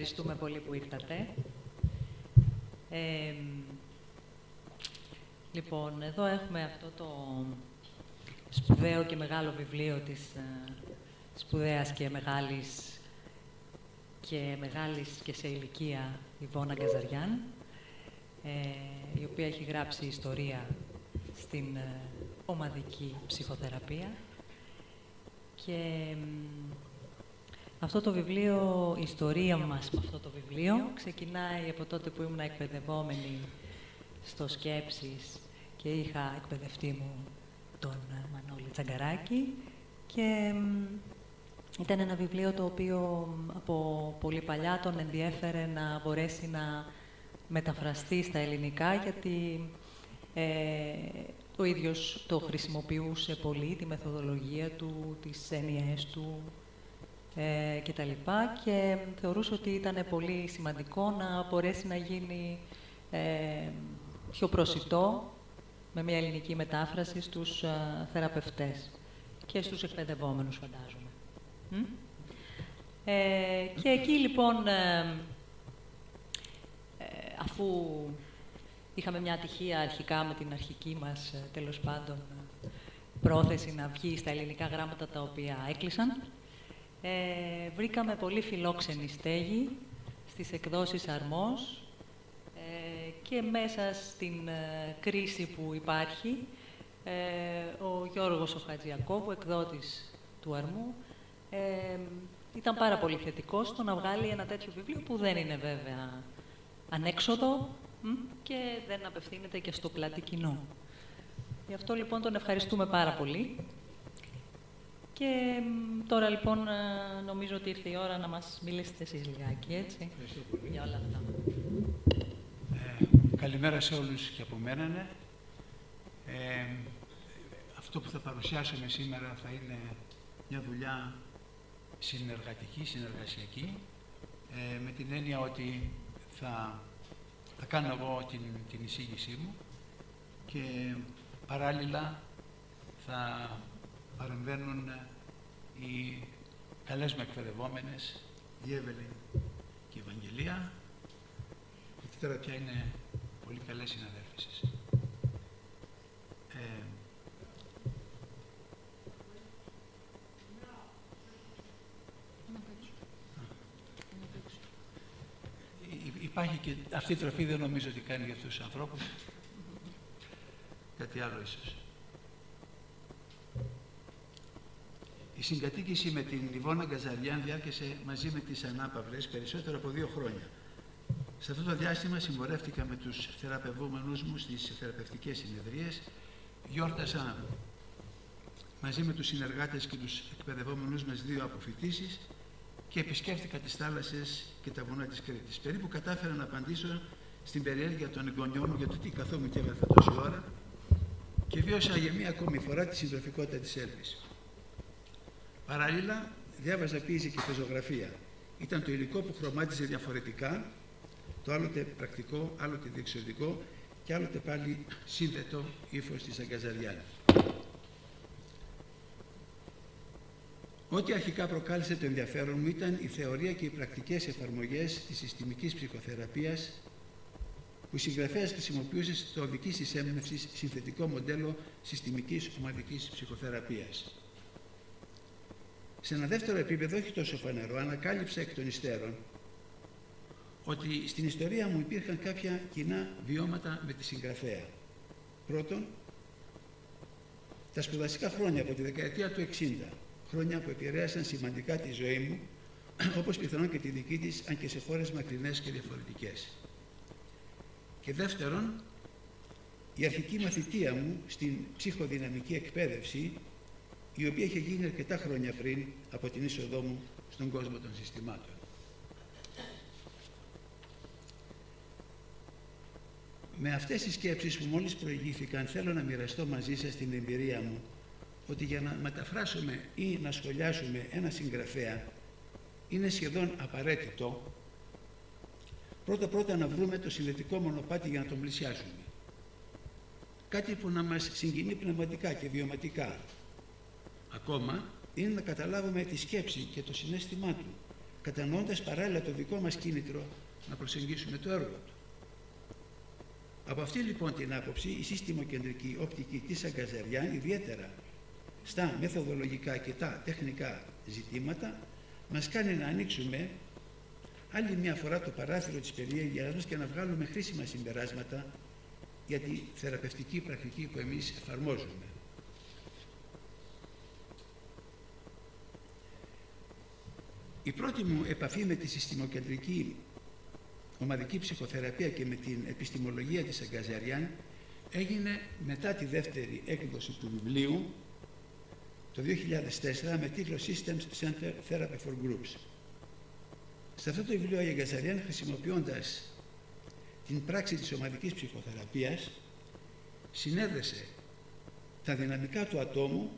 ευχαριστούμε πολύ που ήρθατε. Ε, λοιπόν, εδώ έχουμε αυτό το σπουδαίο και μεγάλο βιβλίο της ε, σπουδαίας και μεγάλης και μεγάλης και σε ηλικία Ιβώνα Γκαζαριάν, ε, η οποία έχει γράψει ιστορία στην ε, ομαδική ψυχοθεραπεία. Και αυτό το βιβλίο, η ιστορία μας με αυτό το βιβλίο, ξεκινάει από τότε που ήμουν εκπαιδευόμενη στο Σκέψεις και είχα εκπαιδευτεί μου τον Μανώλη Τσαγκαράκη και ήταν ένα βιβλίο το οποίο από πολύ παλιά τον ενδιέφερε να μπορέσει να μεταφραστεί στα ελληνικά γιατί ε, ο ίδιος το χρησιμοποιούσε πολύ, τη μεθοδολογία του, τις έννοιες του ε, και τα λοιπά και θεωρούσε ότι ήταν πολύ σημαντικό να μπορέσει να γίνει ε, πιο προσιτό με μια ελληνική μετάφραση στους ε, θεραπευτές και στους εκπαιδευόμενους, φαντάζομαι. Ε, και εκεί, λοιπόν, ε, ε, αφού είχαμε μια ατυχία αρχικά με την αρχική μας, τέλος πάντων, πρόθεση να βγει στα ελληνικά γράμματα τα οποία έκλεισαν, βρήκαμε πολύ φιλόξενη στέγη στις εκδόσεις Αρμός, και μέσα στην ε, κρίση που υπάρχει, ε, ο Γιώργος ο Χατζιακόβου, εκδότης του Αρμού, ε, ήταν πάρα πολύ θετικός στο να βγάλει ένα τέτοιο βιβλίο που δεν είναι βέβαια ανέξοδο και δεν απευθύνεται και στο πλάτη κοινό. Γι' αυτό λοιπόν τον ευχαριστούμε πάρα πολύ. Και τώρα λοιπόν νομίζω ότι ήρθε η ώρα να μας μιλήσετε εσείς λιγάκι, έτσι, για όλα αυτά. Καλημέρα σε όλους και από μένα. Ναι. Ε, αυτό που θα παρουσιάσουμε σήμερα θα είναι μια δουλειά συνεργατική, συνεργασιακή, ε, με την έννοια ότι θα, θα κάνω εγώ την, την εισήγησή μου και παράλληλα θα παρεμβαίνουν οι καλές με εκπαιδευόμενες, η Εύελη και η Ευαγγελία, γιατί τώρα πια είναι πολύ καλές συναδέλφες εσύ. Ε, υπάρχει και αυτή η τροφή δεν νομίζω ότι κάνει για αυτούς τους ανθρώπους. Κάτι άλλο ίσως. Η συγκατοίκηση με την Ιβώνα Γκαζαριάν διάρκεσε μαζί με τις ανάπαυλες περισσότερο από δύο χρόνια. Σε αυτό το διάστημα συμπορεύτηκα με τους θεραπευόμενους μου στις θεραπευτικές συνεδρίες, γιόρτασα μαζί με τους συνεργάτες και τους εκπαιδευόμενους μας δύο αποφοιτήσεις και επισκέφτηκα τις θάλασσες και τα βουνά της Κρήτης. Περίπου κατάφερα να απαντήσω στην περιέργεια των εγγονιών μου για το τι καθόμουν και έβαλα τόση ώρα και βίωσα για μία ακόμη φορά τη συντροφικότητα της Έλβης. Παράλληλα, διάβαζα ποίηση και πεζογραφία. Ήταν το υλικό που χρωμάτιζε διαφορετικά το άλλοτε πρακτικό, άλλοτε διεξοδικό και άλλοτε πάλι σύνδετο ύφος της Αγκαζαριάνης. Ό,τι αρχικά προκάλεσε το ενδιαφέρον μου ήταν η θεωρία και οι πρακτικές εφαρμογές της συστημικής ψυχοθεραπείας που η συγγραφέας χρησιμοποιούσε στο οδικής της έμπνευσης συνθετικό μοντέλο συστημικής ομαδικής ψυχοθεραπείας. Σε ένα δεύτερο επίπεδο, όχι τόσο φανερό, ανακάλυψα εκ των υστέρων ότι στην ιστορία μου υπήρχαν κάποια κοινά βιώματα με τη συγγραφέα. Πρώτον, τα σπουδαστικά χρόνια από τη δεκαετία του 60, χρόνια που επηρέασαν σημαντικά τη ζωή μου, όπως πιθανόν και τη δική της, αν και σε χώρες μακρινές και διαφορετικές. Και δεύτερον, η αρχική μαθητεία μου στην ψυχοδυναμική εκπαίδευση, η οποία είχε γίνει αρκετά χρόνια πριν από την είσοδό μου στον κόσμο των συστημάτων. Με αυτές τις σκέψεις που μόλις προηγήθηκαν θέλω να μοιραστώ μαζί σας την εμπειρία μου ότι για να μεταφράσουμε ή να σχολιάσουμε ένα συγγραφέα είναι σχεδόν απαραίτητο πρώτα πρώτα να βρούμε το συνδετικό μονοπάτι για να τον πλησιάσουμε. Κάτι που να μας συγκινεί πνευματικά και βιωματικά. Ακόμα είναι να καταλάβουμε τη σκέψη και το συνέστημά του, κατανοώντας παράλληλα το δικό μας κίνητρο να προσεγγίσουμε το έργο του. Από αυτή λοιπόν την άποψη η σύστημο-κεντρική οπτική της Αγκαζαριάν ιδιαίτερα στα μεθοδολογικά και τα τεχνικά ζητήματα μας κάνει να ανοίξουμε άλλη μια φορά το παράθυρο της περιέργειάς μας και να βγάλουμε χρήσιμα συμπεράσματα για τη θεραπευτική πρακτική που εμείς εφαρμόζουμε. Η πρώτη μου επαφή με τη συστημοκεντρική ομαδική ψυχοθεραπεία και με την επιστημολογία της Αγκαζαριάν έγινε μετά τη δεύτερη έκδοση του βιβλίου το 2004 με τίτλο Systems Center Therapy for Groups. Σε αυτό το βιβλίο η Αγκαζαριάν χρησιμοποιώντας την πράξη της ομαδικής ψυχοθεραπείας συνέδεσε τα δυναμικά του ατόμου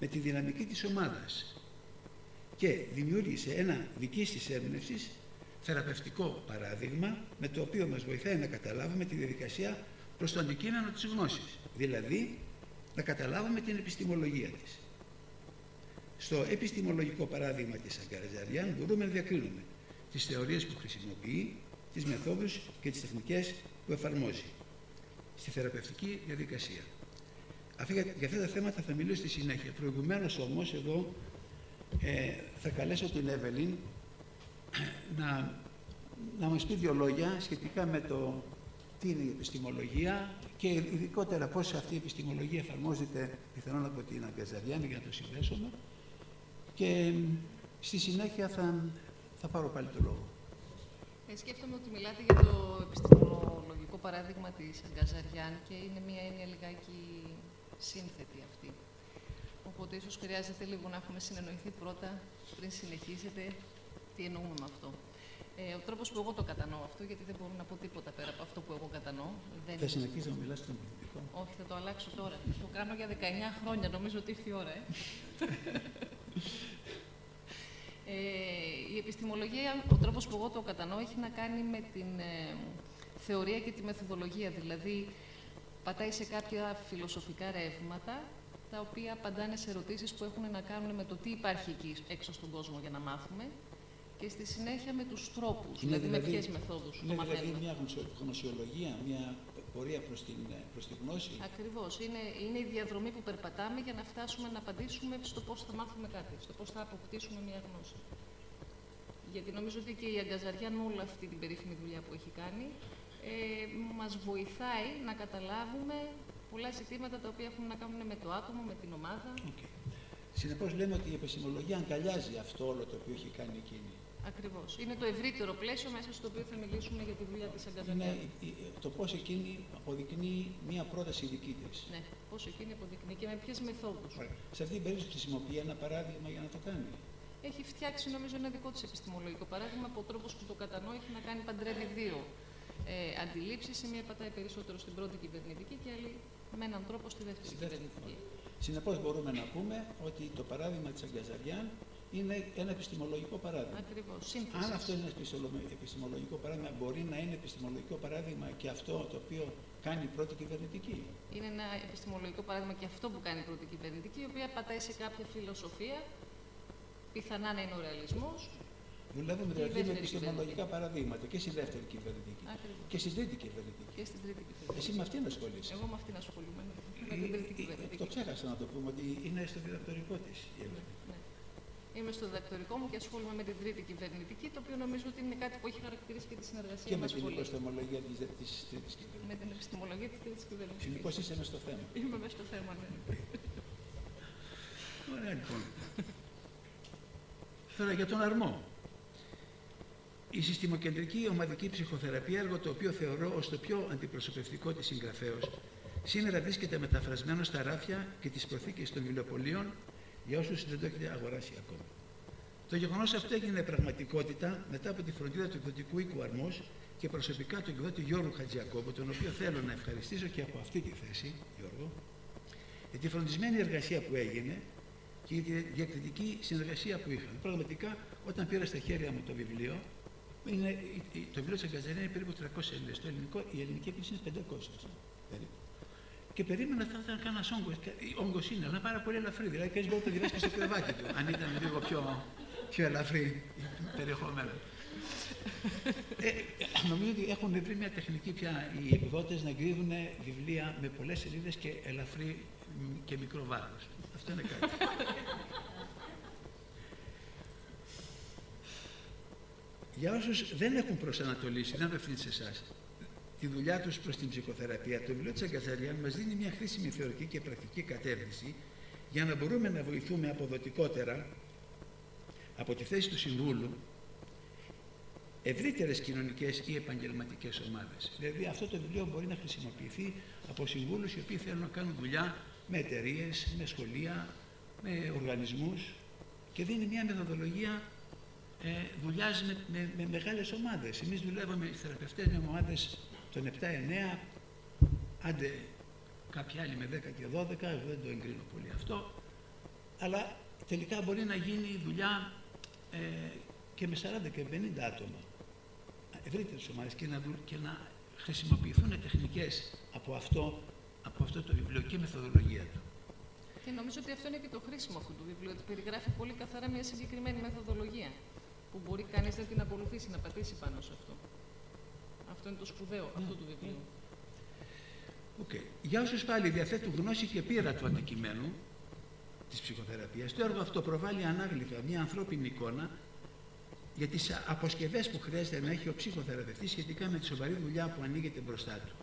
με τη δυναμική της ομάδας και δημιούργησε ένα δική της έμπνευσης θεραπευτικό παράδειγμα με το οποίο μας βοηθάει να καταλάβουμε τη διαδικασία προς το αντικείμενο της γνώσης, δηλαδή να καταλάβουμε την επιστημολογία της. Στο επιστημολογικό παράδειγμα της Αγκαραζαριάν μπορούμε να διακρίνουμε τις θεωρίες που χρησιμοποιεί, τις μεθόδους και τις τεχνικές που εφαρμόζει στη θεραπευτική διαδικασία. Για αυτά τα θέματα θα μιλήσω στη συνέχεια. Προηγουμένως όμως εδώ ε, θα καλέσω την Εύελιν να, να μας πει δύο λόγια σχετικά με το τι είναι η επιστημολογία και ειδικότερα πώς αυτή η επιστημολογία εφαρμόζεται πιθανόν από την Αγκαζαριάνη για να το συνδέσουμε και στη συνέχεια θα, θα πάρω πάλι το λόγο. Ε, σκέφτομαι ότι μιλάτε για το επιστημολογικό παράδειγμα της Αγκαζαριάν και είναι μια έννοια λιγάκι σύνθετη αυτή. Οπότε ίσως χρειάζεται λίγο να έχουμε συνεννοηθεί πρώτα πριν συνεχίσετε τι εννοούμε με αυτό. Ε, ο τρόπος που εγώ το κατανοώ αυτό, γιατί δεν μπορώ να πω τίποτα πέρα από αυτό που εγώ κατανοώ. Δεν... Θα συνεχίσει να μιλάς στον πολιτικό. Όχι, θα το αλλάξω τώρα. Το κάνω για 19 χρόνια, νομίζω ότι ήρθε η ώρα. Ε. ε, η επιστημολογία, ο τρόπος που εγώ το κατανοώ, έχει να κάνει με την ε, θεωρία και τη μεθοδολογία. Δηλαδή, πατάει σε κάποια φιλοσοφικά ρεύματα τα οποία απαντάνε σε ερωτήσεις που έχουν να κάνουν με το τι υπάρχει εκεί έξω στον κόσμο για να μάθουμε και στη συνέχεια με τους τρόπους, δηλαδή, δηλαδή, με ποιες μεθόδους είναι το δηλαδή μια γνωσιολογία, μια πορεία προς την, προς τη γνώση. Ακριβώς. Είναι, είναι η διαδρομή που περπατάμε για να φτάσουμε να απαντήσουμε στο πώς θα μάθουμε κάτι, στο πώς θα αποκτήσουμε μια γνώση. Γιατί νομίζω ότι και η Αγκαζαριά με όλη αυτή την περίφημη δουλειά που έχει κάνει, ε, μας βοηθάει να καταλάβουμε πολλά ζητήματα τα οποία έχουν να κάνουν με το άτομο, με την ομάδα. Okay. Συνεπώς λέμε ότι η επιστημολογία αγκαλιάζει αυτό όλο το οποίο έχει κάνει εκείνη. Ακριβώς. Είναι το ευρύτερο πλαίσιο μέσα στο οποίο θα μιλήσουμε για τη δουλειά της Αγκαζακιά. Είναι το πώς εκείνη αποδεικνύει μία πρόταση δική της. Ναι, πώς εκείνη αποδεικνύει και με ποιες μεθόδους. Σε αυτή την περίπτωση χρησιμοποιεί ένα παράδειγμα για να το κάνει. Έχει φτιάξει νομίζω ένα δικό της επιστημολογικό παράδειγμα που ο τρόπο που το κατανοεί έχει να κάνει παντρεύει δύο ε, αντιλήψεις. Η μία πατάει περισσότερο στην πρώτη κυβερνητική και άλλη με έναν τρόπο στη δεύτερη κυβερνητική. Συνεπώς μπορούμε να πούμε ότι το παράδειγμα της Αγκαζαριάν είναι ένα επιστημολογικό παράδειγμα. Ακριβώς. Αν αυτό είναι επιστημολογικό παράδειγμα, μπορεί να είναι επιστημολογικό παράδειγμα και αυτό το οποίο κάνει η πρώτη κυβερνητική. Είναι ένα επιστημολογικό παράδειγμα και αυτό που κάνει η πρώτη κυβερνητική, η οποία πατάει σε κάποια φιλοσοφία. Πιθανά να είναι ο ρεαλισμός. Δουλεύουμε δηλαδή με επιστημολογικά παραδείγματα και στη δεύτερη κυβερνητική. Ακριβώς. Και στην τρίτη κυβερνητική. Και στην τρίτη κυβερνητική. Εσύ με αυτήν ασχολείσαι. Εγώ με αυτήν ασχολούμαι. Με την τρίτη κυβερνητική. Το ξέχασα να το πούμε ότι είναι στο διδακτορικό της η Είμαι στο διδακτορικό μου και ασχολούμαι με την τρίτη κυβερνητική, το οποίο νομίζω ότι είναι κάτι που έχει χαρακτηρίσει και τη συνεργασία και με την επιστημολογία της τρίτης κυβερνητικής. Με την επιστημολογία της τρίτης κυβερνητικής. Συνεπώς είσαι μέσα στο θέμα. Είμαι μέσα στο θέμα, ναι. Ωραία λοιπόν. Τώρα για τον αρμό. Η συστημοκεντρική ομαδική ψυχοθεραπεία, έργο το οποίο θεωρώ ως το πιο αντιπροσωπευτικό της συγγραφέως, σήμερα βρίσκεται μεταφρασμένο στα ράφια και τις προθήκες των βιβλιοπολίων για όσους δεν το έχετε αγοράσει ακόμα. Το γεγονός αυτό έγινε πραγματικότητα μετά από τη φροντίδα του εκδοτικού οίκου Αρμός και προσωπικά του εκδότη Γιώργου Χατζιακόμπου, τον οποίο θέλω να ευχαριστήσω και από αυτή τη θέση, Γιώργο, για τη φροντισμένη εργασία που έγινε και για τη διακριτική συνεργασία που είχαν. Πραγματικά, όταν πήρα στα χέρια μου το βιβλίο, είναι, το βιβλίο της Αγκαζαρία είναι περίπου 300 σελίδες. Το ελληνικό, η ελληνική επίσης είναι 500. και περίμενα θα ήταν κανένας όγκος. Όγκος είναι, αλλά πάρα πολύ ελαφρύ. Δηλαδή, κανεί μπορεί να το διδάσκει στο κρεβάτι του, αν ήταν λίγο πιο, πιο ελαφρύ περιεχομένο. ε, νομίζω ότι έχουν βρει μια τεχνική πια οι εκδότε να εκδίδουν βιβλία με πολλές σελίδες και ελαφρύ και μικρό βάρος. Αυτό είναι κάτι. Για όσους δεν έχουν προσανατολίσει, δεν απευθύνει σε εσάς, τη δουλειά τους προς την ψυχοθεραπεία, το βιβλίο της Αγκαζαριάν μας δίνει μια χρήσιμη θεωρική και πρακτική κατεύθυνση για να μπορούμε να βοηθούμε αποδοτικότερα από τη θέση του Συμβούλου ευρύτερες κοινωνικές ή επαγγελματικές ομάδες. Δηλαδή αυτό το βιβλίο μπορεί να χρησιμοποιηθεί από συμβούλους οι οποίοι θέλουν να κάνουν δουλειά με εταιρείες, με σχολεία, με οργανισμούς και δίνει μια μεθοδολογία ε, δουλειά με, με, με μεγάλες ομάδες. Εμείς δουλεύαμε οι θεραπευτές με ομάδες των 7-9, άντε κάποιοι άλλοι με 10 και 12, εγώ δεν το εγκρίνω πολύ αυτό, αλλά τελικά μπορεί να γίνει δουλειά ε, και με 40 και 50 άτομα, ευρύτερες ομάδες και να, και να χρησιμοποιηθούν τεχνικές από αυτό, από αυτό το βιβλίο και η μεθοδολογία του. Και νομίζω ότι αυτό είναι και το χρήσιμο αυτού του βιβλίου, ότι περιγράφει πολύ καθαρά μια συγκεκριμένη μεθοδολογία που μπορεί κανείς να την ακολουθήσει, να πατήσει πάνω σε αυτό. Αυτό είναι το σπουδαίο αυτού του βιβλίου. Okay. Για όσους πάλι διαθέτουν γνώση και πείρα του αντικειμένου της ψυχοθεραπείας, το έργο αυτό προβάλλει ανάγλυφα μια ανθρώπινη εικόνα για τις αποσκευές που χρειάζεται να έχει ο ψυχοθεραπευτής σχετικά με τη σοβαρή δουλειά που ανοίγεται μπροστά του.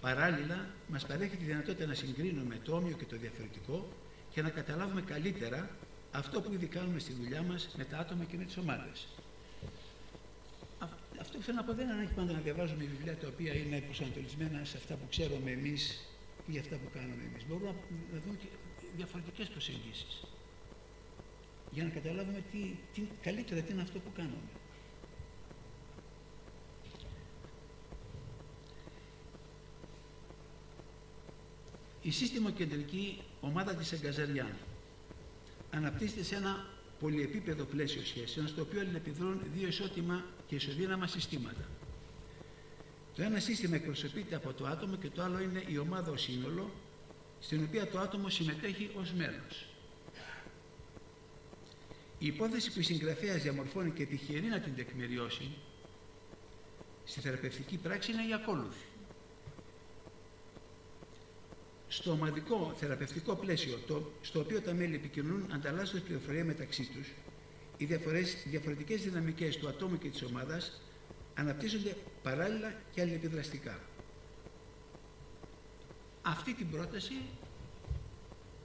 Παράλληλα, μας παρέχει τη δυνατότητα να συγκρίνουμε το όμοιο και το διαφορετικό και να καταλάβουμε καλύτερα αυτό που ήδη κάνουμε στη δουλειά μας με τα άτομα και με τις ομάδες. Αυτό που θέλω να πω δεν είναι ανάγκη πάντα να διαβάζουμε βιβλία τα οποία είναι προσανατολισμένα σε αυτά που ξέρουμε εμείς ή για αυτά που κάνουμε εμείς. Μπορούμε να δούμε και διαφορετικές προσεγγίσεις. Για να καταλάβουμε τι, τι, καλύτερα τι είναι αυτό που κάνουμε. Η σύστημα κεντρική ομάδα της Εγκαζαριάν αναπτύσσεται σε ένα πολυεπίπεδο πλαίσιο σχέσεων στο οποίο αλληλεπιδρούν δύο ισότιμα και ισοδύναμα συστήματα. Το ένα σύστημα εκπροσωπείται από το άτομο και το άλλο είναι η ομάδα ως σύνολο, στην οποία το άτομο συμμετέχει ως μέλος. Η υπόθεση που η συγγραφέας διαμορφώνει και επιχειρεί να την τεκμηριώσει στη θεραπευτική πράξη είναι η ακόλουθη. Στο ομαδικό θεραπευτικό πλαίσιο, το, στο οποίο τα μέλη επικοινωνούν ανταλλάσσοντας πληροφορία μεταξύ τους, οι διαφορετικές δυναμικές του ατόμου και της ομάδας αναπτύσσονται παράλληλα και αλληλεπιδραστικά. Αυτή την πρόταση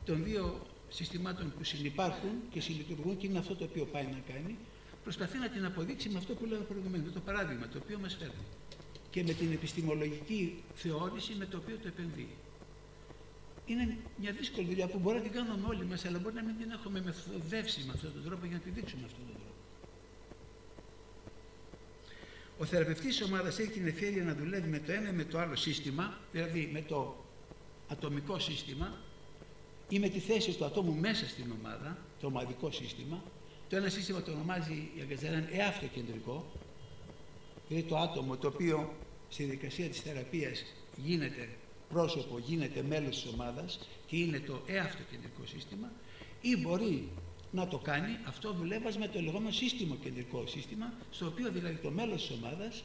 των δύο συστημάτων που συνεπάρχουν και συλλειτουργούν και είναι αυτό το οποίο πάει να κάνει, προσπαθεί να την αποδείξει με αυτό που λέω προηγουμένως, το παράδειγμα το οποίο μας φέρνει και με την επιστημολογική θεώρηση με το οποίο το επενδύει είναι μια δύσκολη δουλειά που μπορεί να την κάνουμε όλοι μας, αλλά μπορεί να μην την έχουμε μεθοδεύσει με αυτόν τον τρόπο για να τη δείξουμε αυτόν τον τρόπο. Ο θεραπευτής της ομάδας έχει την ευκαιρία να δουλεύει με το ένα ή με το άλλο σύστημα, δηλαδή με το ατομικό σύστημα ή με τη θέση του ατόμου μέσα στην ομάδα, το ομαδικό σύστημα. Το ένα σύστημα το ονομάζει η Αγκαζαράν εαυτοκεντρικό, δηλαδή το άτομο το οποίο στη δικασία της θεραπείας γίνεται πρόσωπο γίνεται μέλος της ομάδας και είναι το εαυτοκεντρικό σύστημα ή μπορεί να το κάνει αυτό δουλεύοντας με το λεγόμενο σύστημα κεντρικό σύστημα στο οποίο δηλαδή το μέλος της ομάδας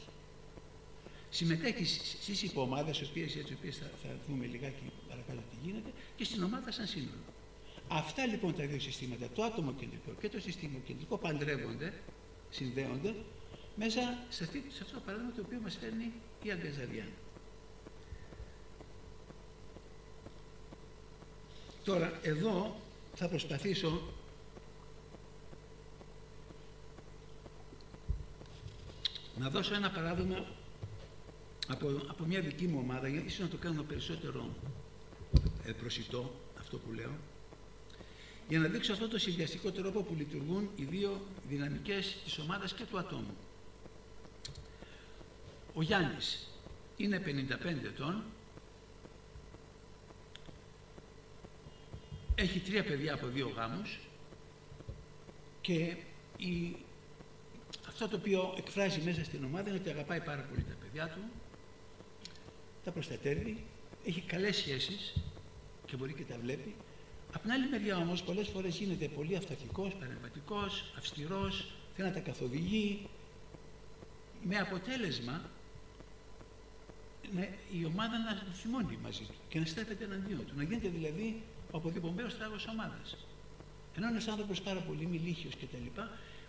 συμμετέχει στις υποομάδες οι οποίες, τις οποίες θα, θα δούμε λιγάκι παρακάτω τι γίνεται και στην ομάδα σαν σύνολο. Αυτά λοιπόν τα δύο συστήματα, το άτομο κεντρικό και το σύστημα κεντρικό παντρεύονται, συνδέονται μέσα σε, αυτή, σε αυτό το παράδειγμα το οποίο μας φέρνει η Αγκαζαριάν. Τώρα, εδώ θα προσπαθήσω να δώσω ένα παράδειγμα από, από μια δική μου ομάδα, ίσως να το κάνω περισσότερο ε, προσιτό, αυτό που λέω, για να δείξω αυτό το συνδυαστικό τρόπο που λειτουργούν οι δύο δυναμικές της ομάδας και του ατόμου. Ο Γιάννης είναι 55 ετών, έχει τρία παιδιά από δύο γάμους και η, αυτό το οποίο εκφράζει μέσα στην ομάδα είναι ότι αγαπάει πάρα πολύ τα παιδιά του, τα προστατεύει, έχει καλές σχέσεις και μπορεί και τα βλέπει. Απ' την άλλη μεριά όμως πολλές φορές γίνεται πολύ αυταρχικός, παρεμβατικός, αυστηρός, θέλει να τα καθοδηγεί, με αποτέλεσμα ναι, η ομάδα να θυμώνει μαζί του και να στέφεται εναντίον του. Να γίνεται δηλαδή ο αποδιπομπαίος τράγος ομάδας. Ενώ ένας άνθρωπος πάρα πολύ μιλήχιος κτλ.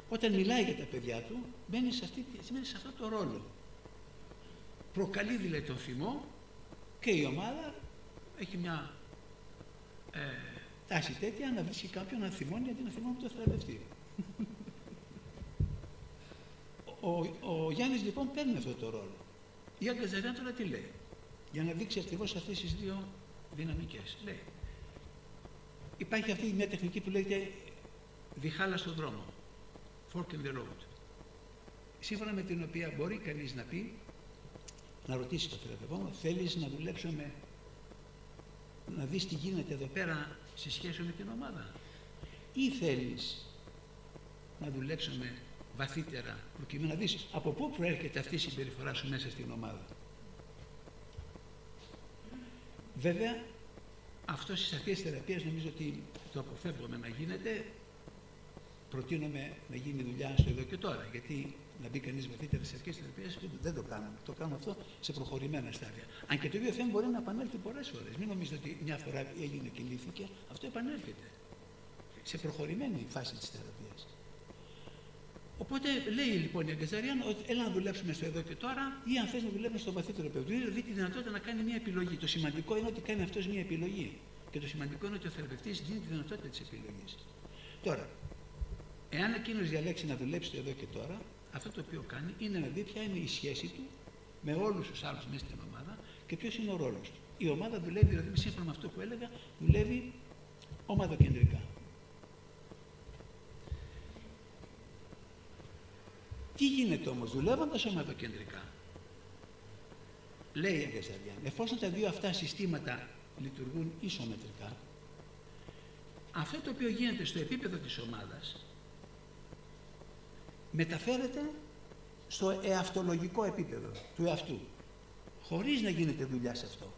Όταν μιλάει για τα παιδιά του, μπαίνει σε, αυτή, σε αυτό το ρόλο. Προκαλεί δηλαδή τον θυμό και η ομάδα έχει μια ε, τάση τέτοια να βρίσκει κάποιον να θυμώνει αντί να θυμώνει το θεραπευτή. ο, ο Γιάννης λοιπόν παίρνει αυτό το ρόλο. Η Αγκαζαριά τώρα τι λέει, για να δείξει ακριβώς αυτές τις δύο δυναμικές. Λέει, υπάρχει αυτή μια τεχνική που λέγεται διχάλα στον δρόμο, fork in the road, σύμφωνα με την οποία μπορεί κανείς να πει, να ρωτήσει το θεραπευόμενο, θέλεις να δουλέψουμε, να δεις τι γίνεται εδώ πέρα σε σχέση με την ομάδα ή θέλεις να δουλέψουμε βαθύτερα προκειμένου να δεις από πού προέρχεται αυτή η συμπεριφορά σου μέσα στην ομάδα. Βέβαια, αυτό στις αρχές της θεραπείας νομίζω ότι το αποφεύγουμε να γίνεται. Προτείνουμε να γίνει δουλειά στο εδώ και τώρα, γιατί να μπει κανείς βαθύτερα στι αρχές της θεραπείας δεν το κάνουμε. Το κάνουμε αυτό σε προχωρημένα στάδια. Αν και το ίδιο θέμα μπορεί να επανέλθει πολλές φορές. Μην νομίζετε ότι μια φορά έγινε και λύθηκε, αυτό επανέρχεται. Σε προχωρημένη φάση της θεραπείας. Οπότε λέει λοιπόν η Αγκαζαριάν ότι έλα να δουλέψουμε στο εδώ και τώρα ή αν θες να δουλέψουμε στο βαθύτερο επίπεδο. Δηλαδή τη δυνατότητα να κάνει μια επιλογή. Το σημαντικό είναι ότι κάνει αυτός μια επιλογή. Και το σημαντικό είναι ότι ο θεραπευτής δίνει τη δυνατότητα της επιλογής. Τώρα, εάν εκείνος διαλέξει να δουλέψει το εδώ και τώρα, αυτό το οποίο κάνει είναι να δει ποια είναι η σχέση του με όλους τους άλλους μέσα στην ομάδα και ποιος είναι ο ρόλος του. Η ομάδα δουλεύει, δηλαδή σύμφωνα με αυτό που έλεγα, δουλεύει ομαδοκεντρικά. Τι γίνεται όμως δουλεύοντας ομαδοκεντρικά. Λέει η Αγκαζαριάν, εφόσον τα δύο αυτά συστήματα λειτουργούν ισομετρικά, αυτό το οποίο γίνεται στο επίπεδο της ομάδας μεταφέρεται στο εαυτολογικό επίπεδο του εαυτού, χωρίς να γίνεται δουλειά σε αυτό.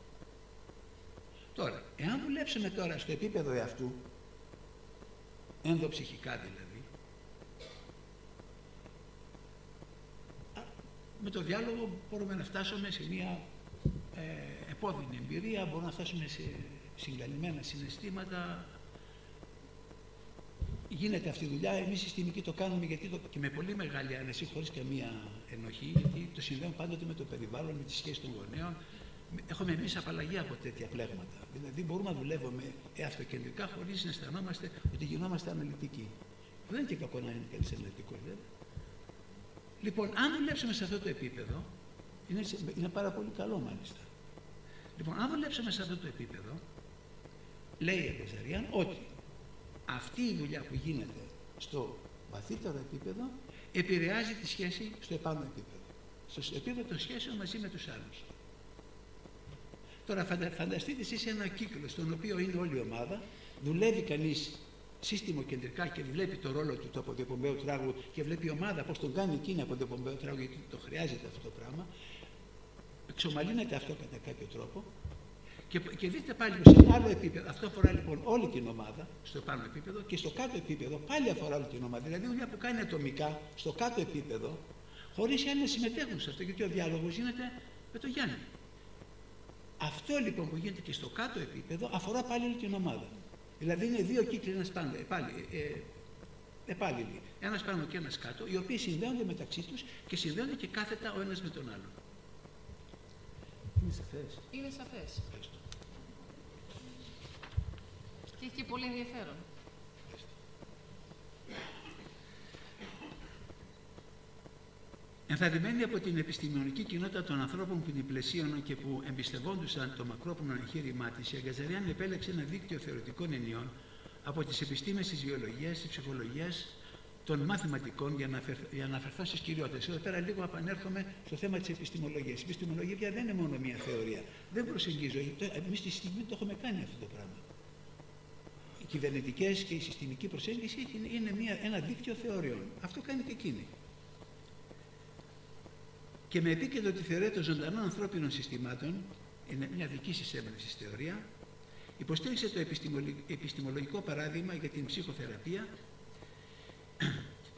Τώρα, εάν δουλέψουμε τώρα στο επίπεδο εαυτού, ενδοψυχικά δηλαδή, με το διάλογο μπορούμε να φτάσουμε σε μια ε, επώδυνη εμπειρία, μπορούμε να φτάσουμε σε συγκαλυμμένα συναισθήματα, γίνεται αυτή η δουλειά. Εμείς οι συστημικοί το κάνουμε γιατί το, και με πολύ μεγάλη άνεση, χωρίς καμία ενοχή, γιατί το συνδέουμε πάντοτε με το περιβάλλον, με τη σχέση των γονέων. Έχουμε εμείς απαλλαγή από τέτοια πλέγματα. Δηλαδή, μπορούμε να δουλεύουμε αυτοκεντρικά χωρίς να αισθανόμαστε ότι γινόμαστε αναλυτικοί. Δεν είναι και κακό να είναι κανεί αναλυτικό, βέβαια. Λοιπόν, αν δουλέψουμε σε αυτό το επίπεδο, είναι, είναι πάρα πολύ καλό μάλιστα. Λοιπόν, αν δουλέψουμε σε αυτό το επίπεδο, λέει η Αγκαζαριάν ότι αυτή η δουλειά που γίνεται στο βαθύτερο επίπεδο επηρεάζει τη σχέση στο επάνω επίπεδο. Στο επίπεδο των σχέσεων μαζί με τους άλλους. Τώρα φανταστείτε εσείς ένα κύκλο στον οποίο είναι όλη η ομάδα, δουλεύει κανείς σύστημα κεντρικά και βλέπει το ρόλο του το αποδιοπομπαίο τράγου και βλέπει η ομάδα πώς τον κάνει εκείνη αποδιοπομπαίο τράγου γιατί το χρειάζεται αυτό το πράγμα, εξομαλύνεται αυτό κατά κάποιο τρόπο και, και δείτε πάλι σε ένα άλλο επίπεδο. Αυτό αφορά λοιπόν όλη την ομάδα στο πάνω επίπεδο και στο κάτω επίπεδο πάλι αφορά όλη την ομάδα. Δηλαδή δουλειά που κάνει ατομικά στο κάτω επίπεδο, χωρίς οι να συμμετέχουν σε αυτό, γιατί ο διάλογος γίνεται με τον Γιάννη. Αυτό λοιπόν που γίνεται και στο κάτω επίπεδο αφορά πάλι όλη την ομάδα. Δηλαδή είναι δύο κύκλοι, ένας πάνω, πάλι, ε, επάλληλοι, ένας πάνω και ένας κάτω, οι οποίοι συνδέονται μεταξύ τους και συνδέονται και κάθετα ο ένας με τον άλλο. Είναι σαφές. Είναι σαφές. Και έχει και πολύ ενδιαφέρον. Ενθαρρυμένοι από την επιστημονική κοινότητα των ανθρώπων που την πλαισίωναν και που εμπιστευόντουσαν το μακρόπνο εγχείρημά της, η Αγκαζαριάν επέλεξε ένα δίκτυο θεωρητικών ενιών από τις επιστήμες της βιολογίας, της ψυχολογίας, των μαθηματικών για να, για να αναφερθώ στις κυριότητες. Εδώ πέρα λίγο επανέρχομαι στο θέμα της επιστημολογίας. Η επιστημολογία δεν είναι μόνο μία θεωρία. Δεν προσεγγίζω. Εμείς στη στιγμή το έχουμε κάνει αυτό το πράγμα. Οι κυβερνητικές και η συστημική προσέγγιση είναι μια, ένα δίκτυο θεωριών. Αυτό κάνει και εκείνη. Και με επίκεντρο τη θεωρία των ζωντανών ανθρώπινων συστημάτων, είναι μια δική συστέμευση θεωρία, υποστήριξε το επιστημολογικό παράδειγμα για την ψυχοθεραπεία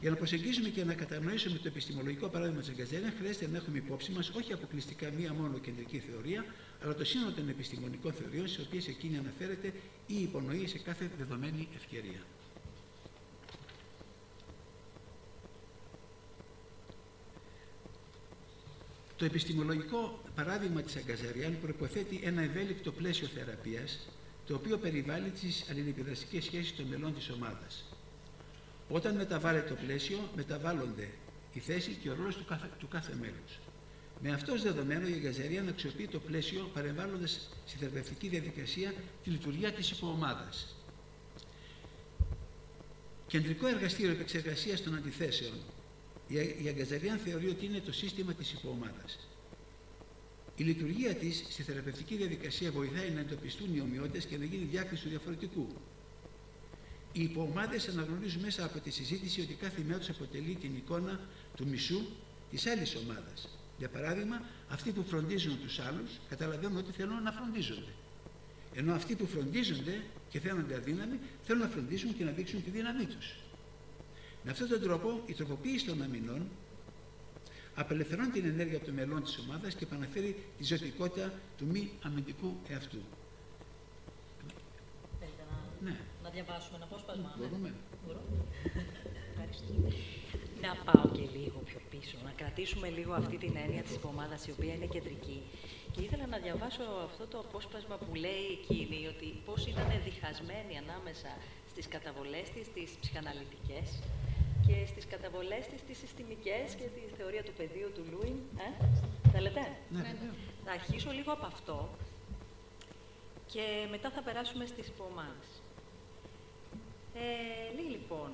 για να προσεγγίσουμε και να κατανοήσουμε το επιστημολογικό παράδειγμα της Αγκαζέρια, χρειάζεται να έχουμε υπόψη μας όχι αποκλειστικά μία μόνο κεντρική θεωρία, αλλά το σύνολο των επιστημονικών θεωριών, στις οποίες εκείνη αναφέρεται ή υπονοεί σε κάθε δεδομένη ευκαιρία. Το επιστημολογικό παράδειγμα της Αγκαζαριάν προποθέτει ένα ευέλικτο πλαίσιο θεραπείας, το οποίο περιβάλλει τις αλληλεπιδραστικές σχέσεις των μελών της ομάδας. Όταν μεταβάλλεται το πλαίσιο, μεταβάλλονται η θέση και ο ρόλος του κάθε, του κάθε μέλους. Με αυτό ως δεδομένο η Αγκαζαριάν αξιοποιεί το πλαίσιο παρεμβάλλοντας στη θεραπευτική διαδικασία τη λειτουργία της υποομάδας. Κεντρικό εργαστήριο επεξεργασίας των αντιθέσεων η Αγκαζαριάν θεωρεί ότι είναι το σύστημα της υποομάδας. Η λειτουργία της στη θεραπευτική διαδικασία βοηθάει να εντοπιστούν οι ομοιότητες και να γίνει διάκριση του διαφορετικού. Οι υποομάδες αναγνωρίζουν μέσα από τη συζήτηση ότι κάθε μία τους αποτελεί την εικόνα του μισού της άλλης ομάδας. Για παράδειγμα, αυτοί που φροντίζουν τους άλλους καταλαβαίνουν ότι θέλουν να φροντίζονται. Ενώ αυτοί που φροντίζονται και φαίνονται αδύναμοι θέλουν να φροντίσουν και να δείξουν τη δύναμή τους. Με αυτόν τον τρόπο η τροποποίηση των αμυνών απελευθερώνει την ενέργεια των μελών της ομάδας και επαναφέρει τη ζωτικότητα του μη αμυντικού εαυτού. Θέλετε να, Ναι, να διαβάσουμε ένα απόσπασμα. ναι. μπορούμε. Μπορώ. Ευχαριστώ. Να πάω και λίγο πιο πίσω, να κρατήσουμε λίγο αυτή την έννοια της υπομάδας η οποία είναι κεντρική. Και ήθελα να διαβάσω αυτό το απόσπασμα που λέει εκείνη ότι πώς ήταν διχασμένη ανάμεσα στις καταβολές της, τις ψυχαναλυτικές και στις καταβολές της, τις συστημικές και τη θεωρία του πεδίου του Λούιν. Ε; Θέλετε; Ναι, Ναι. βεβαίως. Θα αρχίσω λίγο από αυτό και μετά θα περάσουμε στις υποομάδες. Ε, λέει λοιπόν,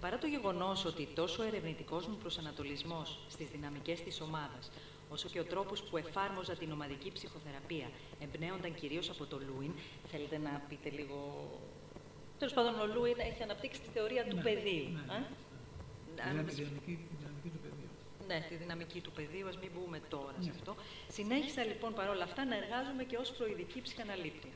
παρά το γεγονός ότι τόσο ο ερευνητικός μου προσανατολισμός στις δυναμικές της ομάδας, όσο και ο τρόπος που εφάρμοζα την ομαδική ψυχοθεραπεία εμπνέονταν κυρίως από το Λούιν, θέλετε να πείτε λίγο... Τέλος πάντων, ο Λούιν έχει αναπτύξει τη θεωρία του Ναι, πεδίου. ναι, ε; ναι. Αν Δυναμική, μας δυναμική, δυναμική του πεδίου. ναι, τη δυναμική του πεδίου, ας μην μπούμε τώρα σε Ναι. αυτό. Συνέχισα λοιπόν παρόλα αυτά να εργάζομαι και ως φροηδική ψυχαναλήτρια.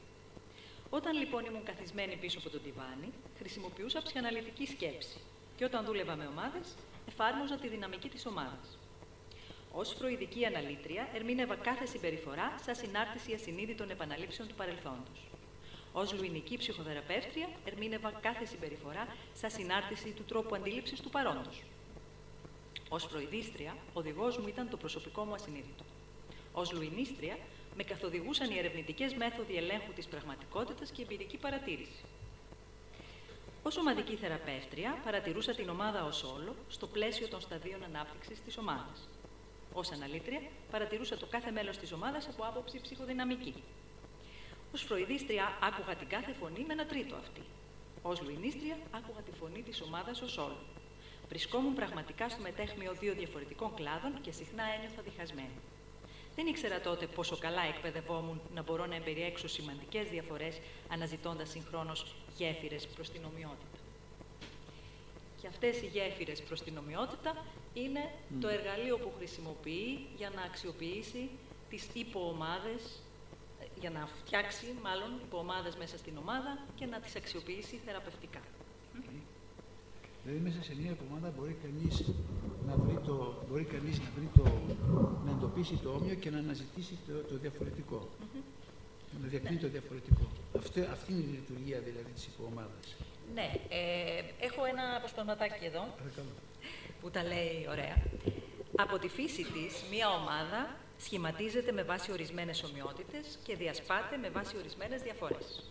Όταν λοιπόν ήμουν καθισμένη πίσω από τον τιβάνι, χρησιμοποιούσα ψυχαναλυτική σκέψη. Και όταν δούλευα με ομάδες, εφάρμοζα τη δυναμική της ομάδας. Ω φροηδική αναλύτρια, ερμήνευα κάθε συμπεριφορά σαν συνάρτηση ασυνείδητων επαναλήψεων του παρελθόντος. Ω λουινική ψυχοθεραπεύτρια, ερμήνευα κάθε συμπεριφορά σαν συνάρτηση του τρόπου αντίληψης του παρόντος. Ω φροηδίστρια, οδηγός μου ήταν το προσωπικό μου ασυνείδητο. Ω λουινίστρια, με καθοδηγούσαν οι ερευνητικές μέθοδοι ελέγχου της πραγματικότητας και η εμπειρική παρατήρηση. Ω ομαδική θεραπεύτρια, παρατηρούσα την ομάδα ως όλο στο πλαίσιο των σταδίων ανάπτυξης της ομάδας. Ω αναλύτρια, παρατηρούσα το κάθε μέλος της ομάδας από άποψη ψυχοδυναμική. Ω φροηδίστρια, άκουγα την κάθε φωνή με ένα τρίτο αυτή. Ω λουινίστρια, άκουγα τη φωνή της ομάδας ως όλο. Βρισκόμουν πραγματικά στο μετέχμιο δύο διαφορετικών κλάδων και συχνά ένιωθα διχασμένη. Δεν ήξερα τότε πόσο καλά εκπαιδευόμουν να μπορώ να εμπεριέξω σημαντικές διαφορές αναζητώντας συγχρόνως γέφυρες προς την ομοιότητα. Και αυτές οι γέφυρες προς την ομοιότητα είναι το εργαλείο που χρησιμοποιεί για να αξιοποιήσει τις υποομάδες, ε, για να φτιάξει μάλλον υποομάδες μέσα στην ομάδα και να τις αξιοποιήσει θεραπευτικά. Δηλαδή μέσα σε μια εβδομάδα μπορεί κανείς να βρει το, μπορεί κανείς να, βρει το, να εντοπίσει το όμοιο και να αναζητήσει το, το διαφορετικό. Να διακρίνει το διαφορετικό. Αυτή, αυτή είναι η λειτουργία δηλαδή της υποομάδας. Ναι, ε, έχω ένα αποσπασματάκι εδώ. Παρακαλώ. που τα λέει ωραία. Από τη φύση της, μία ομάδα σχηματίζεται με βάση ορισμένες ομοιότητες και διασπάται με βάση ορισμένες διαφορές.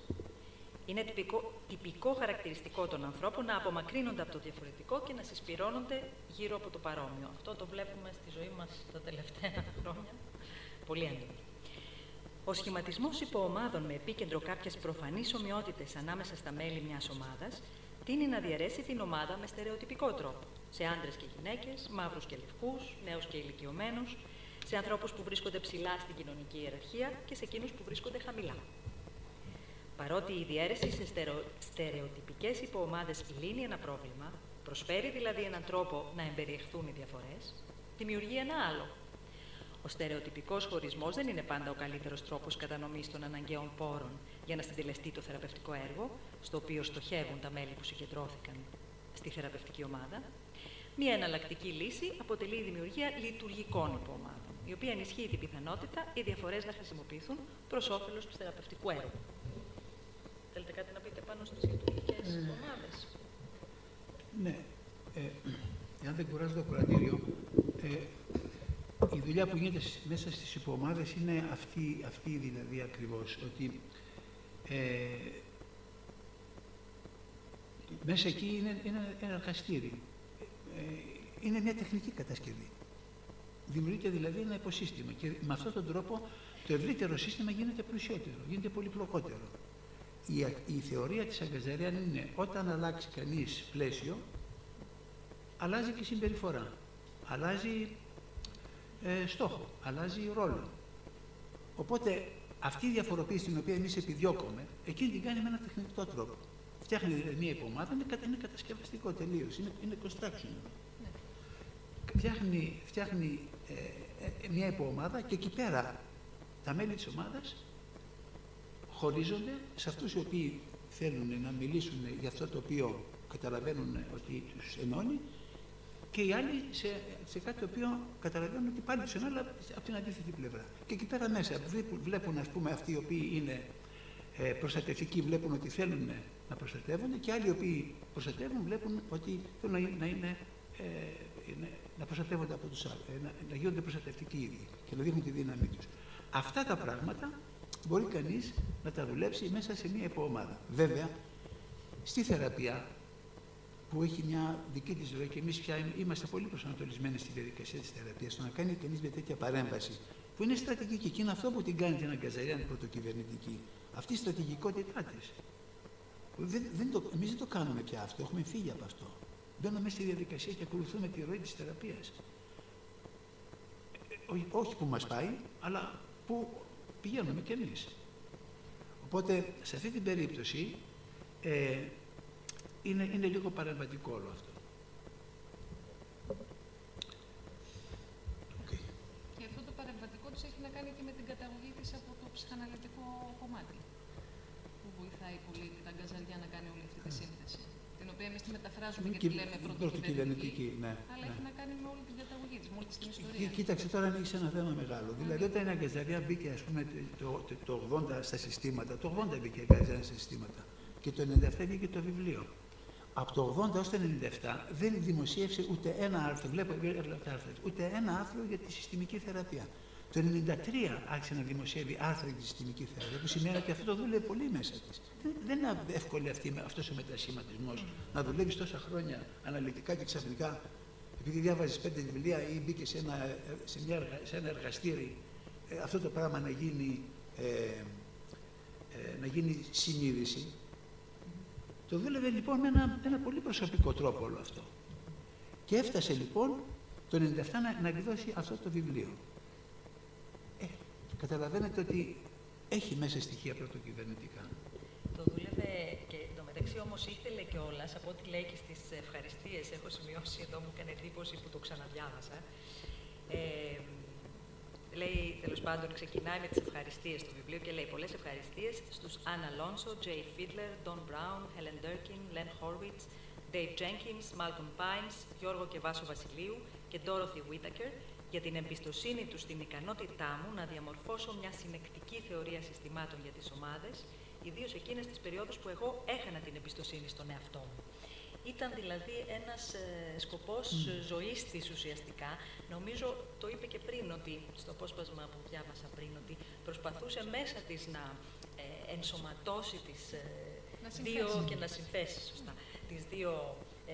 Είναι τυπικό, τυπικό χαρακτηριστικό των ανθρώπων να απομακρύνονται από το διαφορετικό και να συσπυρώνονται γύρω από το παρόμοιο. Αυτό το βλέπουμε στη ζωή μας τα τελευταία χρόνια. Πολύ έντονο. Ο σχηματισμός υποομάδων με επίκεντρο κάποιες προφανείς ομοιότητες ανάμεσα στα μέλη μιας ομάδας τίνει να διαιρέσει την ομάδα με στερεοτυπικό τρόπο. Σε άντρες και γυναίκες, μαύρους και λευκούς, νέους και ηλικιωμένους, σε ανθρώπους που βρίσκονται ψηλά στην κοινωνική ιεραρχία και σε εκείνους που βρίσκονται χαμηλά. Παρότι η διαίρεση σε στερεο... στερεοτυπικές υποομάδες λύνει ένα πρόβλημα, προσφέρει δηλαδή έναν τρόπο να εμπεριεχθούν οι διαφορές, δημιουργεί ένα άλλο. Ο στερεοτυπικός χωρισμός δεν είναι πάντα ο καλύτερος τρόπος κατανομής των αναγκαίων πόρων για να συντελεστεί το θεραπευτικό έργο, στο οποίο στοχεύουν τα μέλη που συγκεντρώθηκαν στη θεραπευτική ομάδα. Μία εναλλακτική λύση αποτελεί η δημιουργία λειτουργικών υποομάδων, η οποία ενισχύει την πιθανότητα οι διαφορές να χρησιμοποιηθούν προς όφελος του θεραπευτικού έργου. Θέλετε κάτι να πείτε πάνω στις λειτουργικέ ε, ομάδες; Ναι. Ε, εάν δεν κουράζει το κρατήριο, ε, η δουλειά που γίνεται μέσα στις υποομάδες είναι αυτή, αυτή δηλαδή ακριβώς, ότι ε, μέσα εκεί είναι, είναι ένα εργαστήρι. Ε, είναι μια τεχνική κατασκευή. Δημιουργείται δηλαδή ένα υποσύστημα και με αυτόν τον τρόπο το ευρύτερο σύστημα γίνεται πλουσιότερο, γίνεται πολυπλοκότερο. Η, η θεωρία της Αγκαζαριάν είναι όταν αλλάξει κανείς πλαίσιο, αλλάζει και συμπεριφορά. Αλλάζει ε, στόχο, αλλάζει ρόλο. Οπότε αυτή η διαφοροποίηση την οποία εμείς επιδιώκουμε, εκείνη την κάνει με ένα τεχνικό τρόπο. Φτιάχνει δηλαδή μια υπομάδα, είναι, είναι κατασκευαστικό τελείως, είναι, είναι construction. Φτιάχνει, φτιάχνει ε, ε, μια υπομάδα και εκεί πέρα τα μέλη της ομάδας χωρίζονται σε αυτούς οι οποίοι θέλουν να μιλήσουν για αυτό το οποίο καταλαβαίνουν ότι τους ενώνει και οι άλλοι σε, σε κάτι το οποίο καταλαβαίνουν ότι πάλι τους ενώνει, αλλά από την αντίθετη πλευρά. Και εκεί πέρα μέσα βλέπουν, ας πούμε, αυτοί οι οποίοι είναι ε, προστατευτικοί, βλέπουν ότι θέλουν να προστατεύονται και άλλοι οι οποίοι προστατεύουν βλέπουν ότι θέλουν να, να είναι, ε, να προστατεύονται από τους άλλους, ε, να, να γίνονται προστατευτικοί οι ίδιοι και να δείχνουν τη δύναμή τους. Αυτά τα πράγματα μπορεί κανείς να τα δουλέψει μέσα σε μια υποομάδα. Βέβαια, στη θεραπεία που έχει μια δική της ζωή και εμείς πια είμαστε πολύ προσανατολισμένοι στη διαδικασία της θεραπείας. Το να κάνει κανείς μια τέτοια παρέμβαση που είναι στρατηγική και είναι αυτό που την κάνει την αγκαζαρία πρωτοκυβερνητική. Αυτή η στρατηγικότητά της. Δεν, δεν το, εμείς δεν το κάνουμε πια αυτό, έχουμε φύγει από αυτό. Μπαίνουμε μέσα στη διαδικασία και ακολουθούμε τη ροή της θεραπείας. Ε, όχι που μας πάει, αλλά που πηγαίνουμε κι εμείς. Οπότε, σε αυτή την περίπτωση, ε, είναι, είναι λίγο παρεμβατικό όλο αυτό. Okay. Και αυτό το παρεμβατικό της έχει να κάνει και με την καταγωγή της από το ψυχαναλυτικό κομμάτι που βοηθάει πολύ την αγκαζαριά να κάνει όλη αυτή τη σύνθεση. Την οποία εμείς τη μεταφράζουμε και, τη λέμε πρωτοκυβερνητική, ναι, αλλά ναι. έχει να κάνει με όλη την καταγωγή της, με όλη την ιστορία. Κοίταξε τώρα ανοίξει ένα θέμα μεγάλο. Δηλαδή, όταν η αγκαζαριά μπήκε ας πούμε, το, το, το 80 στα συστήματα, το 80 μπήκε η αγκαζαριά στα συστήματα και το 97 βγήκε το βιβλίο από το 80 έως το 97 δεν δημοσίευσε ούτε ένα άρθρο, βλέπω ούτε ένα άρθρο για τη συστημική θεραπεία. Το 1993 άρχισε να δημοσιεύει άρθρα για τη συστημική θεραπεία, που σημαίνει ότι αυτό το δούλευε πολύ μέσα της. Δεν, είναι εύκολο αυτός ο μετασχηματισμός να δουλεύεις τόσα χρόνια αναλυτικά και ξαφνικά, επειδή διάβαζες πέντε βιβλία ή μπήκες σε ένα, σε μια, σε ένα εργαστήρι, ε, αυτό το πράγμα να γίνει, ε, ε, να γίνει συνείδηση. Το δούλευε λοιπόν με ένα, ένα πολύ προσωπικό τρόπο όλο αυτό. Και έφτασε λοιπόν το 97 να, να εκδώσει αυτό το βιβλίο. Ε, καταλαβαίνετε ότι έχει μέσα στοιχεία πρωτοκυβερνητικά. Το δούλευε και το μεταξύ όμως ήθελε κιόλα από ό,τι λέει και στις ευχαριστίες έχω σημειώσει εδώ μου έκανε εντύπωση που το ξαναδιάβασα. Ε, λέει, τέλος πάντων, ξεκινάει με τις ευχαριστίες του βιβλίου και λέει πολλές ευχαριστίες στους Anna Alonso, Jay Fiedler, Don Brown, Helen Durkin, Len Horwitz, Dave Jenkins, Malcolm Pines, Γιώργο και Βάσο Βασιλείου και Dorothy Whittaker για την εμπιστοσύνη τους στην ικανότητά μου να διαμορφώσω μια συνεκτική θεωρία συστημάτων για τις ομάδες, ιδίως εκείνες τις περιόδους που εγώ έχανα την εμπιστοσύνη στον εαυτό μου. Ήταν δηλαδή ένας ε, σκοπός mm. ζωής της ουσιαστικά. Νομίζω, το είπε και πριν, ότι στο απόσπασμα που διάβασα πριν, ότι προσπαθούσε μέσα της να ε, ενσωματώσει τις ε, δύο και να συνθέσει σωστά, τις δύο ε,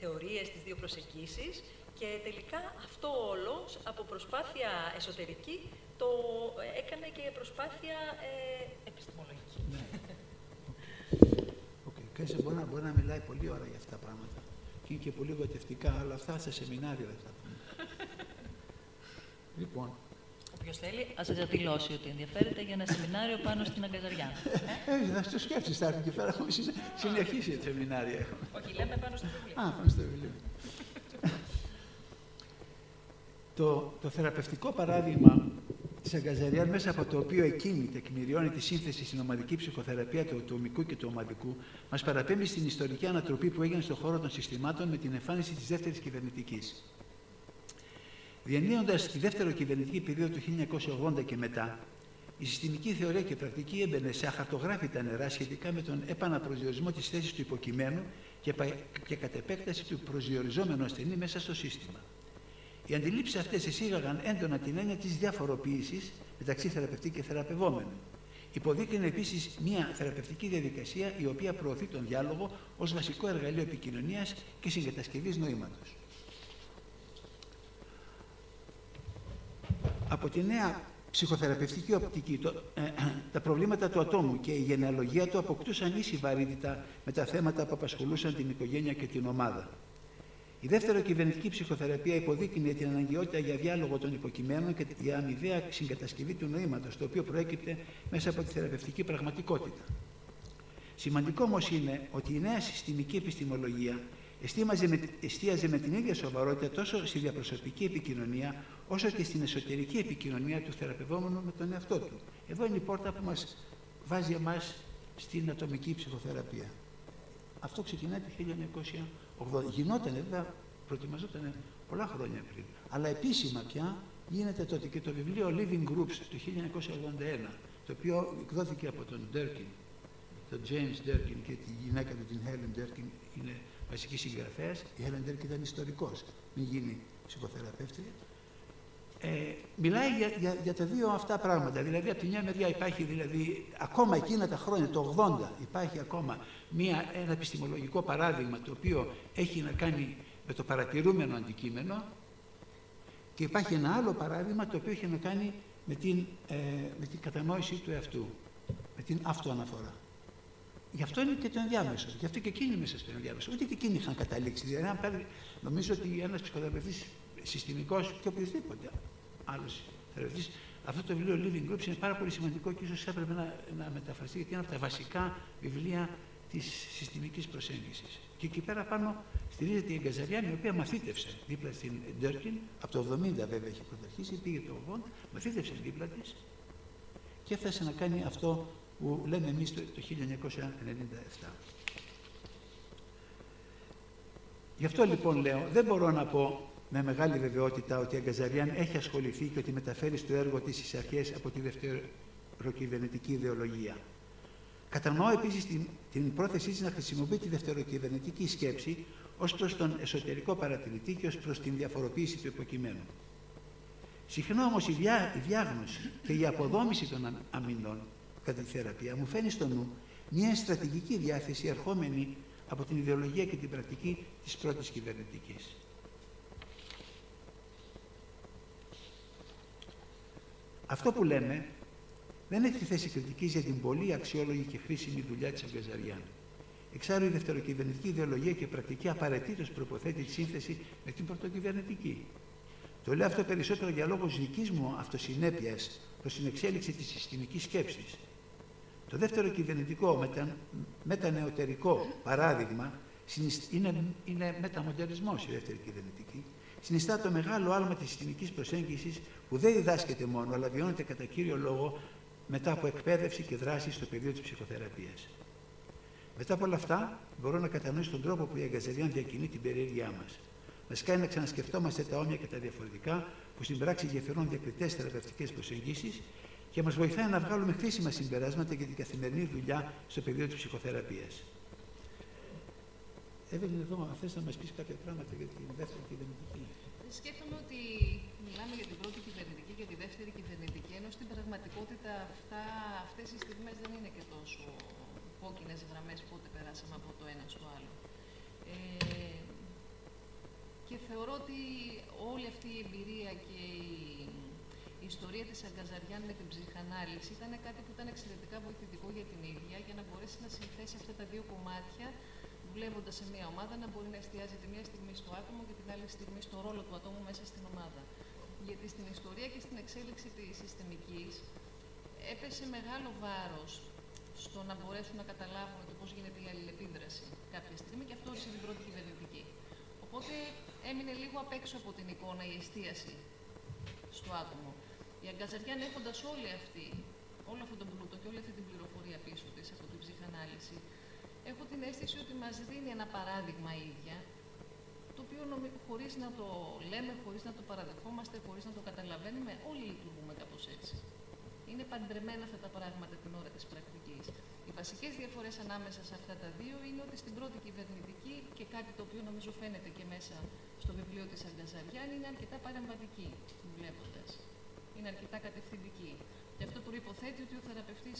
θεωρίες, τις δύο προσεγγίσεις και τελικά αυτό όλο από προσπάθεια εσωτερική το έκανε και προσπάθεια επιστημολογική. Ναι. Ξέρεις, μπορεί να, μπορεί να μιλάει πολύ ώρα για αυτά τα πράγματα. Και είναι και πολύ γοητευτικά, αλλά αυτά σε σεμινάριο δεν θα πούμε. λοιπόν. Όποιος θέλει, ας σας δηλώσει ότι ενδιαφέρεται για ένα σεμινάριο πάνω στην αγκαζαριά. Ε, θα το σκέφτεσαι, θα έρθει και πέρα. Έχουμε συνεχίσει το σεμινάρια. Όχι, λέμε πάνω στο βιβλίο. Α, πάνω στο βιβλίο. Το, το θεραπευτικό παράδειγμα της Αγκαζαριάν, μέσα από το οποίο εκείνη τεκμηριώνει τη σύνθεση στην ομαδική ψυχοθεραπεία του ατομικού και του ομαδικού, μας παραπέμπει στην ιστορική ανατροπή που έγινε στον χώρο των συστημάτων με την εμφάνιση της δεύτερης κυβερνητικής. Διανύοντας τη δεύτερη κυβερνητική περίοδο του 1980 και μετά, η συστημική θεωρία και πρακτική έμπαινε σε αχαρτογράφητα νερά σχετικά με τον επαναπροσδιορισμό της θέσης του υποκειμένου και, και κατ' επέκταση του προσδιοριζόμενου ασθενή μέσα στο σύστημα. Οι αντιλήψεις αυτές εισήγαγαν έντονα την έννοια της διαφοροποίησης μεταξύ θεραπευτή και θεραπευόμενου. Υποδείκνυε επίσης μια θεραπευτική διαδικασία η οποία προωθεί τον διάλογο ως βασικό εργαλείο επικοινωνίας και συγκατασκευής νοήματος. Από τη νέα ψυχοθεραπευτική οπτική, το, ε, τα προβλήματα του ατόμου και η γενεαλογία του αποκτούσαν ίση βαρύτητα με τα θέματα που απασχολούσαν την οικογένεια και την ομάδα. Η δεύτερη κυβερνητική ψυχοθεραπεία υποδείκνυε την αναγκαιότητα για διάλογο των υποκειμένων και για αμοιβαία συγκατασκευή του νοήματος, το οποίο προέκυπτε μέσα από τη θεραπευτική πραγματικότητα. Σημαντικό όμως είναι ότι η νέα συστημική επιστημολογία εστίαζε με την ίδια σοβαρότητα τόσο στη διαπροσωπική επικοινωνία όσο και στην εσωτερική επικοινωνία του θεραπευόμενου με τον εαυτό του. Εδώ είναι η πόρτα που μας βάζει εμάς στην ατομική ψυχοθεραπεία. Αυτό ξεκινάει το 1980. Γινόταν, βέβαια, προετοιμαζόταν πολλά χρόνια πριν. Αλλά επίσημα πια γίνεται τότε και το βιβλίο Living Groups το 1981, το οποίο εκδόθηκε από τον Durkin, τον James Durkin και τη γυναίκα του, την Helen Durkin, είναι βασική συγγραφέας. Η Helen Durkin ήταν ιστορικός, μην γίνει ψυχοθεραπεύτρια ε, μιλάει για, για, για, τα δύο αυτά πράγματα. Δηλαδή, από τη μια μεριά υπάρχει, δηλαδή, ακόμα εκείνα τα χρόνια, το 80, υπάρχει ακόμα μια, ένα επιστημολογικό παράδειγμα το οποίο έχει να κάνει με το παρατηρούμενο αντικείμενο και υπάρχει ένα άλλο παράδειγμα το οποίο έχει να κάνει με την, ε, με την κατανόηση του εαυτού, με την αυτοαναφορά. Γι' αυτό είναι και το ενδιάμεσο. Γι' αυτό και εκείνοι μέσα στο ενδιάμεσο. Ούτε και εκείνοι είχαν καταλήξει. Δηλαδή, νομίζω ότι ένας ψυχοθεραπευτής συστημικός και οποιοδήποτε άλλος θεραπευτή. Αυτό το βιβλίο Living Groups είναι πάρα πολύ σημαντικό και ίσως έπρεπε να, να μεταφραστεί γιατί είναι από τα βασικά βιβλία της συστημικής προσέγγισης. Και εκεί πέρα πάνω στηρίζεται η Εγκαζαριάν, η οποία μαθήτευσε δίπλα στην Ντέρκιν, από το 70 βέβαια έχει πρωταρχίσει, πήγε το 80, μαθήτευσε δίπλα της και έφτασε να κάνει αυτό που λέμε εμείς το, το 1997. Γι' αυτό λοιπόν λέω, δεν μπορώ να πω με μεγάλη βεβαιότητα ότι η Αγκαζαριάν έχει ασχοληθεί και ότι μεταφέρει στο έργο της τις αρχές από τη δευτεροκυβερνητική ιδεολογία. Κατανοώ επίσης την, την πρόθεσή της να χρησιμοποιεί τη δευτεροκυβερνητική σκέψη ως προς τον εσωτερικό παρατηρητή και ως προς την διαφοροποίηση του υποκειμένου. Συχνά όμως η, διά, η διάγνωση και η αποδόμηση των αμυνών κατά τη θεραπεία μου φαίνει στο νου μια στρατηγική διάθεση ερχόμενη από την ιδεολογία και την πρακτική της πρώτης κυβερνητικής. Αυτό που λέμε δεν έχει θέση κριτικής για την πολύ αξιόλογη και χρήσιμη δουλειά της Αγκαζαριάν. Εξάλλου, η δευτεροκυβερνητική ιδεολογία και πρακτική απαραίτητος προποθέτει τη σύνθεση με την πρωτοκυβερνητική. Το λέω αυτό περισσότερο για λόγους δικής μου αυτοσυνέπειας προς την εξέλιξη της συστημικής σκέψης. Το δεύτερο κυβερνητικό μετα, μετανεωτερικό παράδειγμα είναι, είναι μεταμοντερισμός η δεύτερη κυβερνητική συνιστά το μεγάλο άλμα της συστημικής προσέγγισης που δεν διδάσκεται μόνο, αλλά βιώνεται κατά κύριο λόγο μετά από εκπαίδευση και δράση στο πεδίο της ψυχοθεραπείας. Μετά από όλα αυτά, μπορώ να κατανοήσω τον τρόπο που η Αγκαζεριάν διακινεί την περιέργειά μας. Μα κάνει να ξανασκεφτόμαστε τα όμοια και τα διαφορετικά, που στην πράξη διαφέρουν διακριτές θεραπευτικές προσεγγίσεις και μας βοηθάει να βγάλουμε χρήσιμα συμπεράσματα για την καθημερινή δουλειά στο πεδίο της ψυχοθεραπείας. Εύελιν, εδώ, αν θες να μας πεις κάποια πράγματα για την δεύτερη κυβερνητική. Σκέφτομαι ότι μιλάμε για την πρώτη κυβερνητική και τη δεύτερη κυβερνητική, ενώ στην πραγματικότητα αυτά, αυτές οι στιγμές δεν είναι και τόσο κόκκινες γραμμές πότε περάσαμε από το ένα στο άλλο. Ε, και θεωρώ ότι όλη αυτή η εμπειρία και η, ιστορία της Αγκαζαριάν με την ψυχανάλυση ήταν κάτι που ήταν εξαιρετικά βοηθητικό για την ίδια για να μπορέσει να συνθέσει αυτά τα δύο κομμάτια δουλεύοντας σε μια ομάδα να μπορεί να εστιάζει τη μία στιγμή στο άτομο και την άλλη στιγμή στο ρόλο του ατόμου μέσα στην ομάδα. Γιατί στην ιστορία και στην εξέλιξη της συστημικής έπεσε μεγάλο βάρος στο να μπορέσουν να καταλάβουν το πώς γίνεται η αλληλεπίδραση κάποια στιγμή και αυτό όρισε την πρώτη κυβερνητική. Οπότε έμεινε λίγο απ' έξω από την εικόνα η εστίαση στο άτομο. Η Αγκαζαριάν έχοντα όλη αυτή, όλο αυτό το πλούτο και όλη αυτή την πληροφορία πίσω της από την ψυχανάλυση, έχω την αίσθηση ότι μας δίνει ένα παράδειγμα ίδια, το οποίο χωρίς να το λέμε, χωρίς να το παραδεχόμαστε, χωρίς να το καταλαβαίνουμε, όλοι λειτουργούμε κάπως έτσι. Είναι παντρεμένα αυτά τα πράγματα την ώρα της πρακτικής. Οι βασικές διαφορές ανάμεσα σε αυτά τα δύο είναι ότι στην πρώτη κυβερνητική και κάτι το οποίο νομίζω φαίνεται και μέσα στο βιβλίο της Αγκαζαριάν είναι αρκετά παρεμβατική, βλέποντας. Είναι αρκετά κατευθυντική. Και αυτό προποθέτει ότι ο θεραπευτής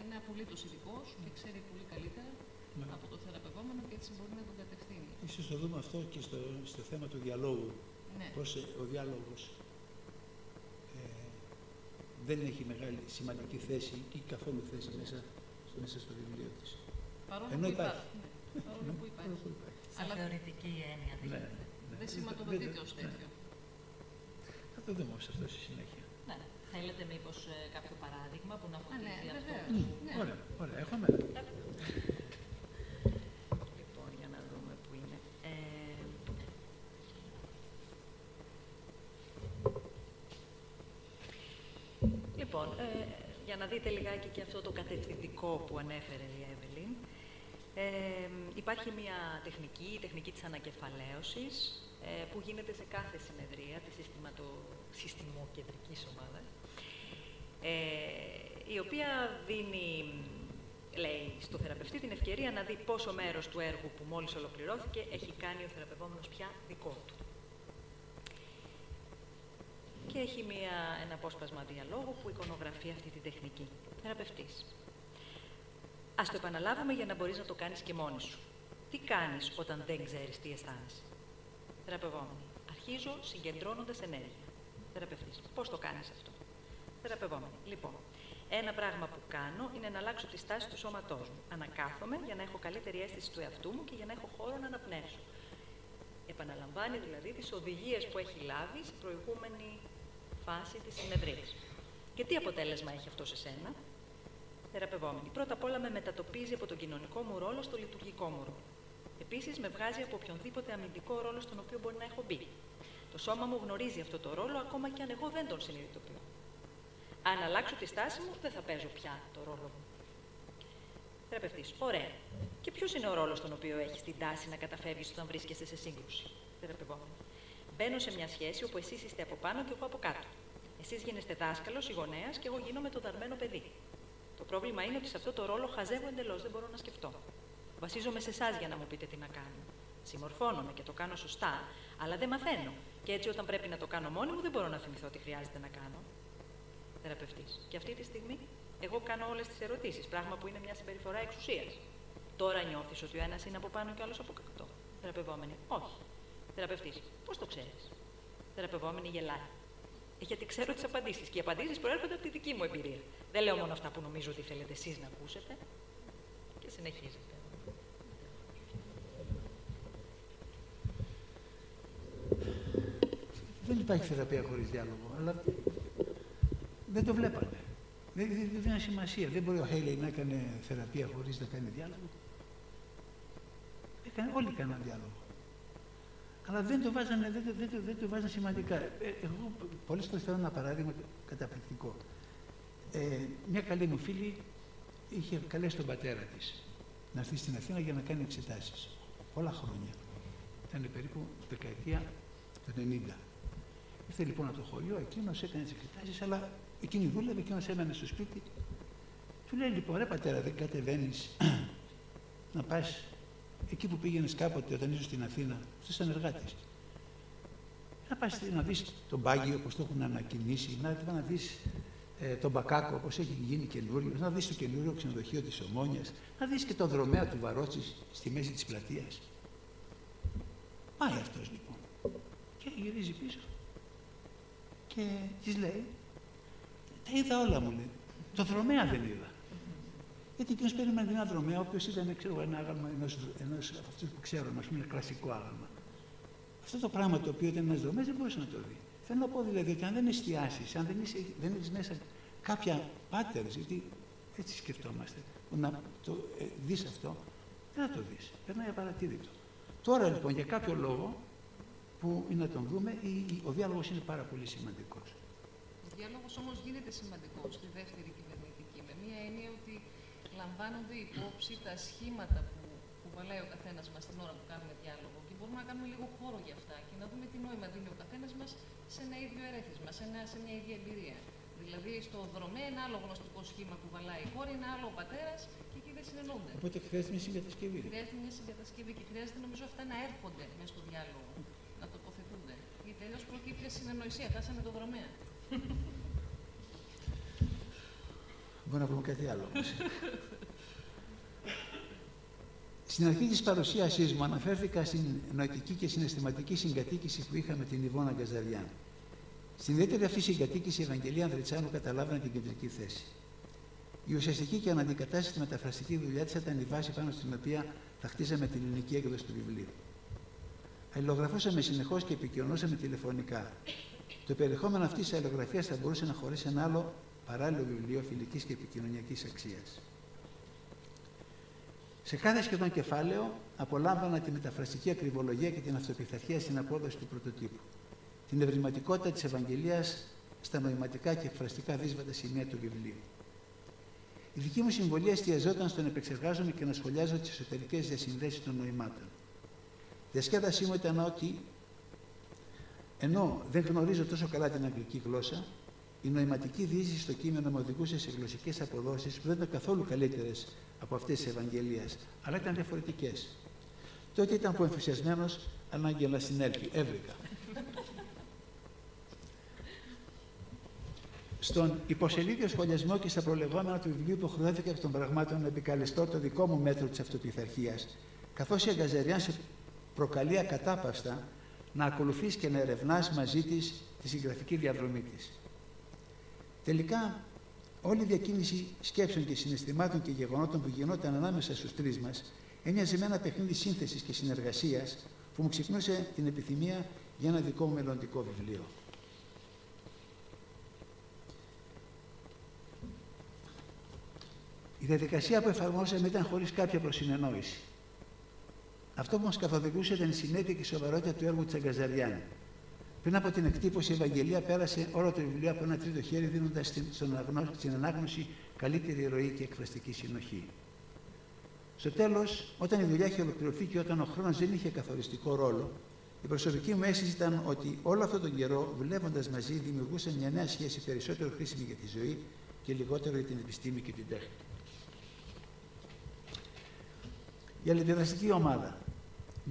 είναι απολύτως ειδικό και ξέρει πολύ καλύτερα ναι. από το θεραπευόμενο και έτσι μπορεί να τον κατευθύνει. Ίσως το δούμε αυτό και στο, στο θέμα του διαλόγου. Ναι. Πώς ε, ο διάλογος ε, δεν έχει μεγάλη σημαντική θέση ή καθόλου θέση μέσα, μέσα στο βιβλίο της. Παρόλο Ενώ που υπάρχει. Ναι. Παρόλο που υπάρχει. Αλλά θεωρητική έννοια. Ναι, ναι. Δεν σηματοδοτείται ως τέτοιο. Θα το δούμε αυτό στη συνέχεια. Ναι. Θέλετε μήπως ε, κάποιο παράδειγμα που να φωτίζει ναι, αυτό; Ναι. Ωραία, ωραία. Έχουμε. Λοιπόν, ε, για να δείτε λιγάκι και αυτό το κατευθυντικό που ανέφερε η Εύελιν, ε, υπάρχει μια τεχνική, η τεχνική της ανακεφαλαίωσης, ε, που γίνεται σε κάθε συνεδρία της συστηματο... συστημοκεντρικής ομάδας, ε, η οποία δίνει, λέει, στο θεραπευτή την ευκαιρία να δει πόσο μέρος του έργου που μόλις ολοκληρώθηκε έχει κάνει ο θεραπευόμενος πια δικό του και έχει μια, ένα απόσπασμα διαλόγου που εικονογραφεί αυτή τη τεχνική. Θεραπευτής. Ας το επαναλάβουμε για να μπορείς να το κάνεις και μόνη σου. Τι κάνεις όταν δεν ξέρεις τι αισθάνεσαι; Θεραπευόμενη. Αρχίζω συγκεντρώνοντας ενέργεια. Θεραπευτής. Πώς το κάνεις αυτό; Θεραπευόμενη. Λοιπόν, ένα πράγμα που κάνω είναι να αλλάξω τη στάση του σώματός μου. Ανακάθομαι για να έχω καλύτερη αίσθηση του εαυτού μου και για να έχω χώρο να αναπνεύσω. Επαναλαμβάνει δηλαδή τις οδηγίες που έχει λάβει σε προηγούμενη φάση της συνεδρίας. Και τι αποτέλεσμα έχει αυτό σε σένα, θεραπευόμενη. Πρώτα απ' όλα με μετατοπίζει από τον κοινωνικό μου ρόλο στο λειτουργικό μου ρόλο. Επίσης, με βγάζει από οποιονδήποτε αμυντικό ρόλο στον οποίο μπορεί να έχω μπει. Το σώμα μου γνωρίζει αυτό το ρόλο ακόμα και αν εγώ δεν τον συνειδητοποιώ. Αν αλλάξω τη στάση μου, δεν θα παίζω πια το ρόλο μου. Θεραπευτής. Ωραία. Και ποιος είναι ο ρόλος τον οποίο έχεις την τάση να καταφεύγεις όταν βρίσκεσαι σε σύγκρουση; Θεραπευόμενη. Μπαίνω σε μια σχέση όπου εσείς είστε από πάνω και εγώ από κάτω. Εσείς γίνεστε δάσκαλος ή γονέας και εγώ γίνομαι το δαρμένο παιδί. Το πρόβλημα είναι ότι σε αυτό το ρόλο χαζεύω εντελώς, δεν μπορώ να σκεφτώ. Βασίζομαι σε εσάς για να μου πείτε τι να κάνω. Συμμορφώνομαι και το κάνω σωστά, αλλά δεν μαθαίνω. Και έτσι, όταν πρέπει να το κάνω μόνη μου, δεν μπορώ να θυμηθώ τι χρειάζεται να κάνω. Θεραπευτής. Και αυτή τη στιγμή, εγώ κάνω όλες τις ερωτήσεις, πράγμα που είναι μια συμπεριφορά εξουσίας. Τώρα νιώθεις ότι ο ένας είναι από πάνω και ο άλλος από κάτω. Θεραπευόμενη. Όχι. Θεραπευτής. Πώς το ξέρεις; Θεραπευόμενη γελάει. Ε, γιατί ξέρω τις απαντήσεις. Και οι απαντήσεις προέρχονται από τη δική μου εμπειρία. Δεν λέω μόνο αυτά που νομίζω ότι θέλετε εσείς να ακούσετε. Και συνεχίζετε. Δεν υπάρχει θεραπεία χωρίς διάλογο, αλλά δεν το βλέπανε. Δεν, δεν, δεν σημασία. Δεν μπορεί ο Χέιλεϊ να έκανε θεραπεία χωρίς να κάνει διάλογο. Έκανε, όλοι κάναν διάλογο αλλά δεν το βάζανε, δεν, δεν, δεν το βάζανε σημαντικά. Ε, εγώ πολλές φορές θέλω ένα παράδειγμα καταπληκτικό. Ε, μια καλή μου φίλη είχε καλέσει τον πατέρα της να έρθει στην Αθήνα για να κάνει εξετάσεις. Πολλά χρόνια. Ήταν περίπου δεκαετία του 90. Ήρθε λοιπόν από το χωριό, εκείνος έκανε τις εξετάσεις, αλλά εκείνη δούλευε, εκείνο έμενε στο σπίτι. Του λέει λοιπόν, ρε πατέρα, δεν κατεβαίνεις να πας εκεί που πήγαινες κάποτε όταν ήσουν στην Αθήνα, στους ανεργάτε. Να πας να δεις τον Πάγιο όπω το έχουν ανακοινήσει, να, να δεις ε, τον Μπακάκο όπω έχει γίνει καινούριο, να δεις το καινούριο ξενοδοχείο της Ομόνιας, να δεις και τον δρομέα του Βαρότσης στη μέση της πλατείας. Πάει αυτός λοιπόν. Και γυρίζει πίσω. Και της λέει, τα είδα όλα μου λέει. Το δρομέα δεν είδα. Γιατί εκείνος περίμενε ένα δρομέα, ο οποίος ήταν ξέρω, ένα άγαλμα ενός από αυτούς που ξέρω, ας πούμε, ένα κλασικό άγαλμα. Αυτό το πράγμα το οποίο ήταν ένας δρομέας δεν μπορούσε να το δει. Θέλω να πω δηλαδή ότι αν δεν εστιάσεις, αν δεν, είσαι, δεν έχεις μέσα κάποια πάτερ, γιατί έτσι σκεφτόμαστε, να το ε, δεις αυτό, δεν θα το δεις. Περνάει απαρατήρητο. Τώρα λοιπόν για κάποιο λόγο που είναι να τον δούμε, ο διάλογος είναι πάρα πολύ σημαντικός. Ο διάλογος όμως γίνεται σημαντικός στη δεύτερη κυβερνητική, με μία έννοια ότι λαμβάνονται υπόψη τα σχήματα που, που βαλάει ο καθένας μας την ώρα που κάνουμε διάλογο και μπορούμε να κάνουμε λίγο χώρο για αυτά και να δούμε τι νόημα δίνει ο καθένας μας σε ένα ίδιο ερέθισμα, σε, ένα, σε μια ίδια εμπειρία. Δηλαδή, στο δρομέ ένα άλλο γνωστικό σχήμα που βαλάει η κόρη, ένα άλλο ο πατέρας και εκεί δεν συνεννούνται. Οπότε χρειάζεται μια συγκατασκευή. Χρειάζεται μια συγκατασκευή και χρειάζεται νομίζω αυτά να έρχονται μέσα στο διάλογο, να τοποθετούνται. Γιατί αλλιώς προκύπτει συνεννοησία, χάσαμε το δρομέα. Μπορεί να βρούμε κάτι άλλο. Στην αρχή της παρουσίασής μου αναφέρθηκα στην νοητική και συναισθηματική συγκατοίκηση που είχαμε την Ιβώνα Γκαζαριάν. Στην ιδιαίτερη αυτή συγκατοίκηση η Ευαγγελία Ανδριτσάνου καταλάβαινε την κεντρική θέση. Η ουσιαστική και αναντικατάστατη μεταφραστική δουλειά της ήταν η βάση πάνω στην οποία θα χτίζαμε την ελληνική έκδοση του βιβλίου. Αλληλογραφούσαμε συνεχώς και επικοινωνούσαμε τηλεφωνικά. Το περιεχόμενο αυτής της αλληλογραφία θα μπορούσε να χωρίσει ένα άλλο παράλληλο βιβλίο φιλικής και επικοινωνιακής αξίας. Σε κάθε σχεδόν κεφάλαιο απολάμβανα τη μεταφραστική ακριβολογία και την αυτοπιθαρχία στην απόδοση του πρωτοτύπου την ευρηματικότητα της Ευαγγελίας στα νοηματικά και εκφραστικά δύσβατα σημεία του βιβλίου. Η δική μου συμβολή εστιαζόταν στο να επεξεργάζομαι και να σχολιάζω τις εσωτερικές διασυνδέσεις των νοημάτων. Διασκέδασή μου ήταν ότι ενώ δεν γνωρίζω τόσο καλά την αγγλική γλώσσα, η νοηματική διείσδυση στο κείμενο μου οδηγούσε σε γλωσσικές αποδόσεις που δεν ήταν καθόλου καλύτερες από αυτές της Ευαγγελίας, αλλά ήταν διαφορετικές. Τότε ήταν που ενθουσιασμένος ανάγκη να συνέλθει. Έβρικα. στον υποσελίδιο σχολιασμό και στα προλεγόμενα του βιβλίου που χρειώθηκε από των πραγμάτων να επικαλεστώ το δικό μου μέτρο της αυτοπιθαρχίας, καθώς η Αγκαζεριάν σε προκαλεί ακατάπαυστα να ακολουθείς και να ερευνάς μαζί της τη συγγραφική διαδρομή της. Τελικά, όλη η διακίνηση σκέψεων και συναισθημάτων και γεγονότων που γινόταν ανάμεσα στους τρεις μας έμοιαζε με ένα παιχνίδι σύνθεσης και συνεργασίας που μου ξυπνούσε την επιθυμία για ένα δικό μου μελλοντικό βιβλίο. Η διαδικασία που εφαρμόσαμε ήταν χωρίς κάποια προσυνεννόηση. Αυτό που μας καθοδηγούσε ήταν η συνέπεια και η σοβαρότητα του έργου τη Αγκαζαριάννη. Πριν από την εκτύπωση, η Ευαγγελία πέρασε όλο το βιβλίο από ένα τρίτο χέρι, δίνοντας στην ανάγνωση καλύτερη ροή και εκφραστική συνοχή. Στο τέλος, όταν η δουλειά είχε ολοκληρωθεί και όταν ο χρόνος δεν είχε καθοριστικό ρόλο, η προσωπική μου αίσθηση ήταν ότι όλο αυτόν τον καιρό, δουλεύοντας μαζί, δημιουργούσαν μια νέα σχέση περισσότερο χρήσιμη για τη ζωή και λιγότερο για την επιστήμη και την τέχνη. η αλληλεπιδραστική ομάδα.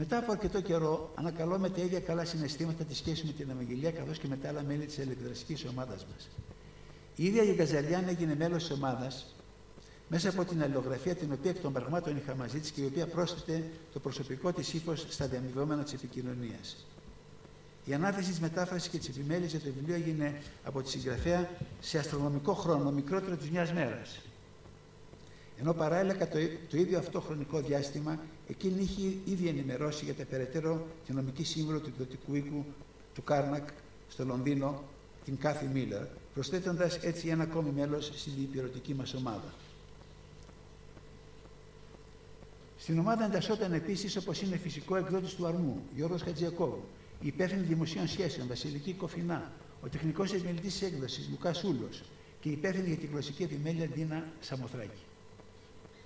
Μετά από αρκετό καιρό, ανακαλώ με τα ίδια καλά συναισθήματα τη σχέση με την Ευαγγελία καθώς και με τα άλλα μέλη της αλληλεπιδραστική ομάδας μας. Η ίδια η Γκαζαριάν έγινε μέλος της ομάδας μέσα από την αλληλογραφία την οποία εκ των πραγμάτων είχα μαζί της και η οποία πρόσθεται το προσωπικό της ύφος στα διαμοιβόμενα της επικοινωνίας. Η ανάθεση της μετάφρασης και της επιμέλειας για το βιβλίο έγινε από τη συγγραφέα σε αστρονομικό χρόνο, μικρότερο της μιας μέρας. Ενώ παράλληλα κατά το, ίδιο αυτό χρονικό διάστημα εκείνη είχε ήδη ενημερώσει για τα περαιτέρω τη νομική σύμβουλο του εκδοτικού οίκου του Κάρνακ στο Λονδίνο, την Κάθι Μίλερ, προσθέτοντας έτσι ένα ακόμη μέλος στη διηπειρωτική μας ομάδα. Στην ομάδα εντασσόταν επίσης, όπως είναι φυσικό εκδότης του Αρμού, Γιώργος Χατζιακόβου, η υπεύθυνη δημοσίων σχέσεων Βασιλική Κοφινά, ο τεχνικός επιμελητή τη έκδοσης Λουκάς Σούλος και η υπεύθυνη για τη γλωσσική επιμέλεια Ντίνα Σαμοθράκη.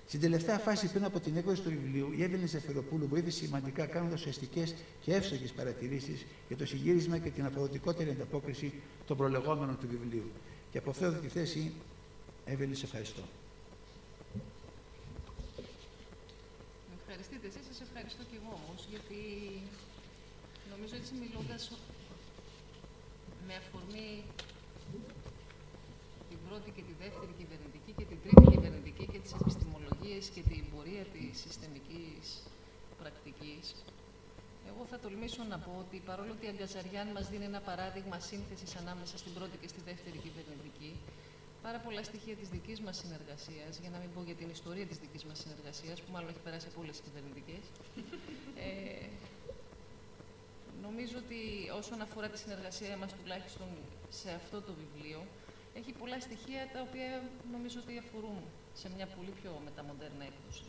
Στην τελευταία φάση, πριν από την έκδοση του βιβλίου, η Εύελιν Ζεφεροπούλου βοήθησε σημαντικά κάνοντας ουσιαστικές και εύστοχες παρατηρήσεις για το συγγύρισμα και την αποδοτικότερη ανταπόκριση των προλεγόμενων του βιβλίου. Και από αυτό τη θέση, Εύελιν, σε ευχαριστώ. Ευχαριστείτε εσείς, σας ευχαριστώ και εγώ όμως, γιατί νομίζω έτσι μιλώντας με αφορμή την πρώτη και τη δεύτερη κυβερνητική και την τρίτη κυβερνητική και τις επιστημολογίες και την πορεία της συστημικής πρακτικής, εγώ θα τολμήσω να πω ότι παρόλο ότι η Αγκαζαριάν μας δίνει ένα παράδειγμα σύνθεσης ανάμεσα στην πρώτη και στη δεύτερη κυβερνητική, πάρα πολλά στοιχεία της δικής μας συνεργασίας, για να μην πω για την ιστορία της δικής μας συνεργασίας, που μάλλον έχει περάσει από όλες τις κυβερνητικές, ε, νομίζω ότι όσον αφορά τη συνεργασία μας τουλάχιστον σε αυτό το βιβλίο, έχει πολλά στοιχεία τα οποία νομίζω ότι αφορούν σε μια πολύ πιο μεταμοντέρνα έκδοση.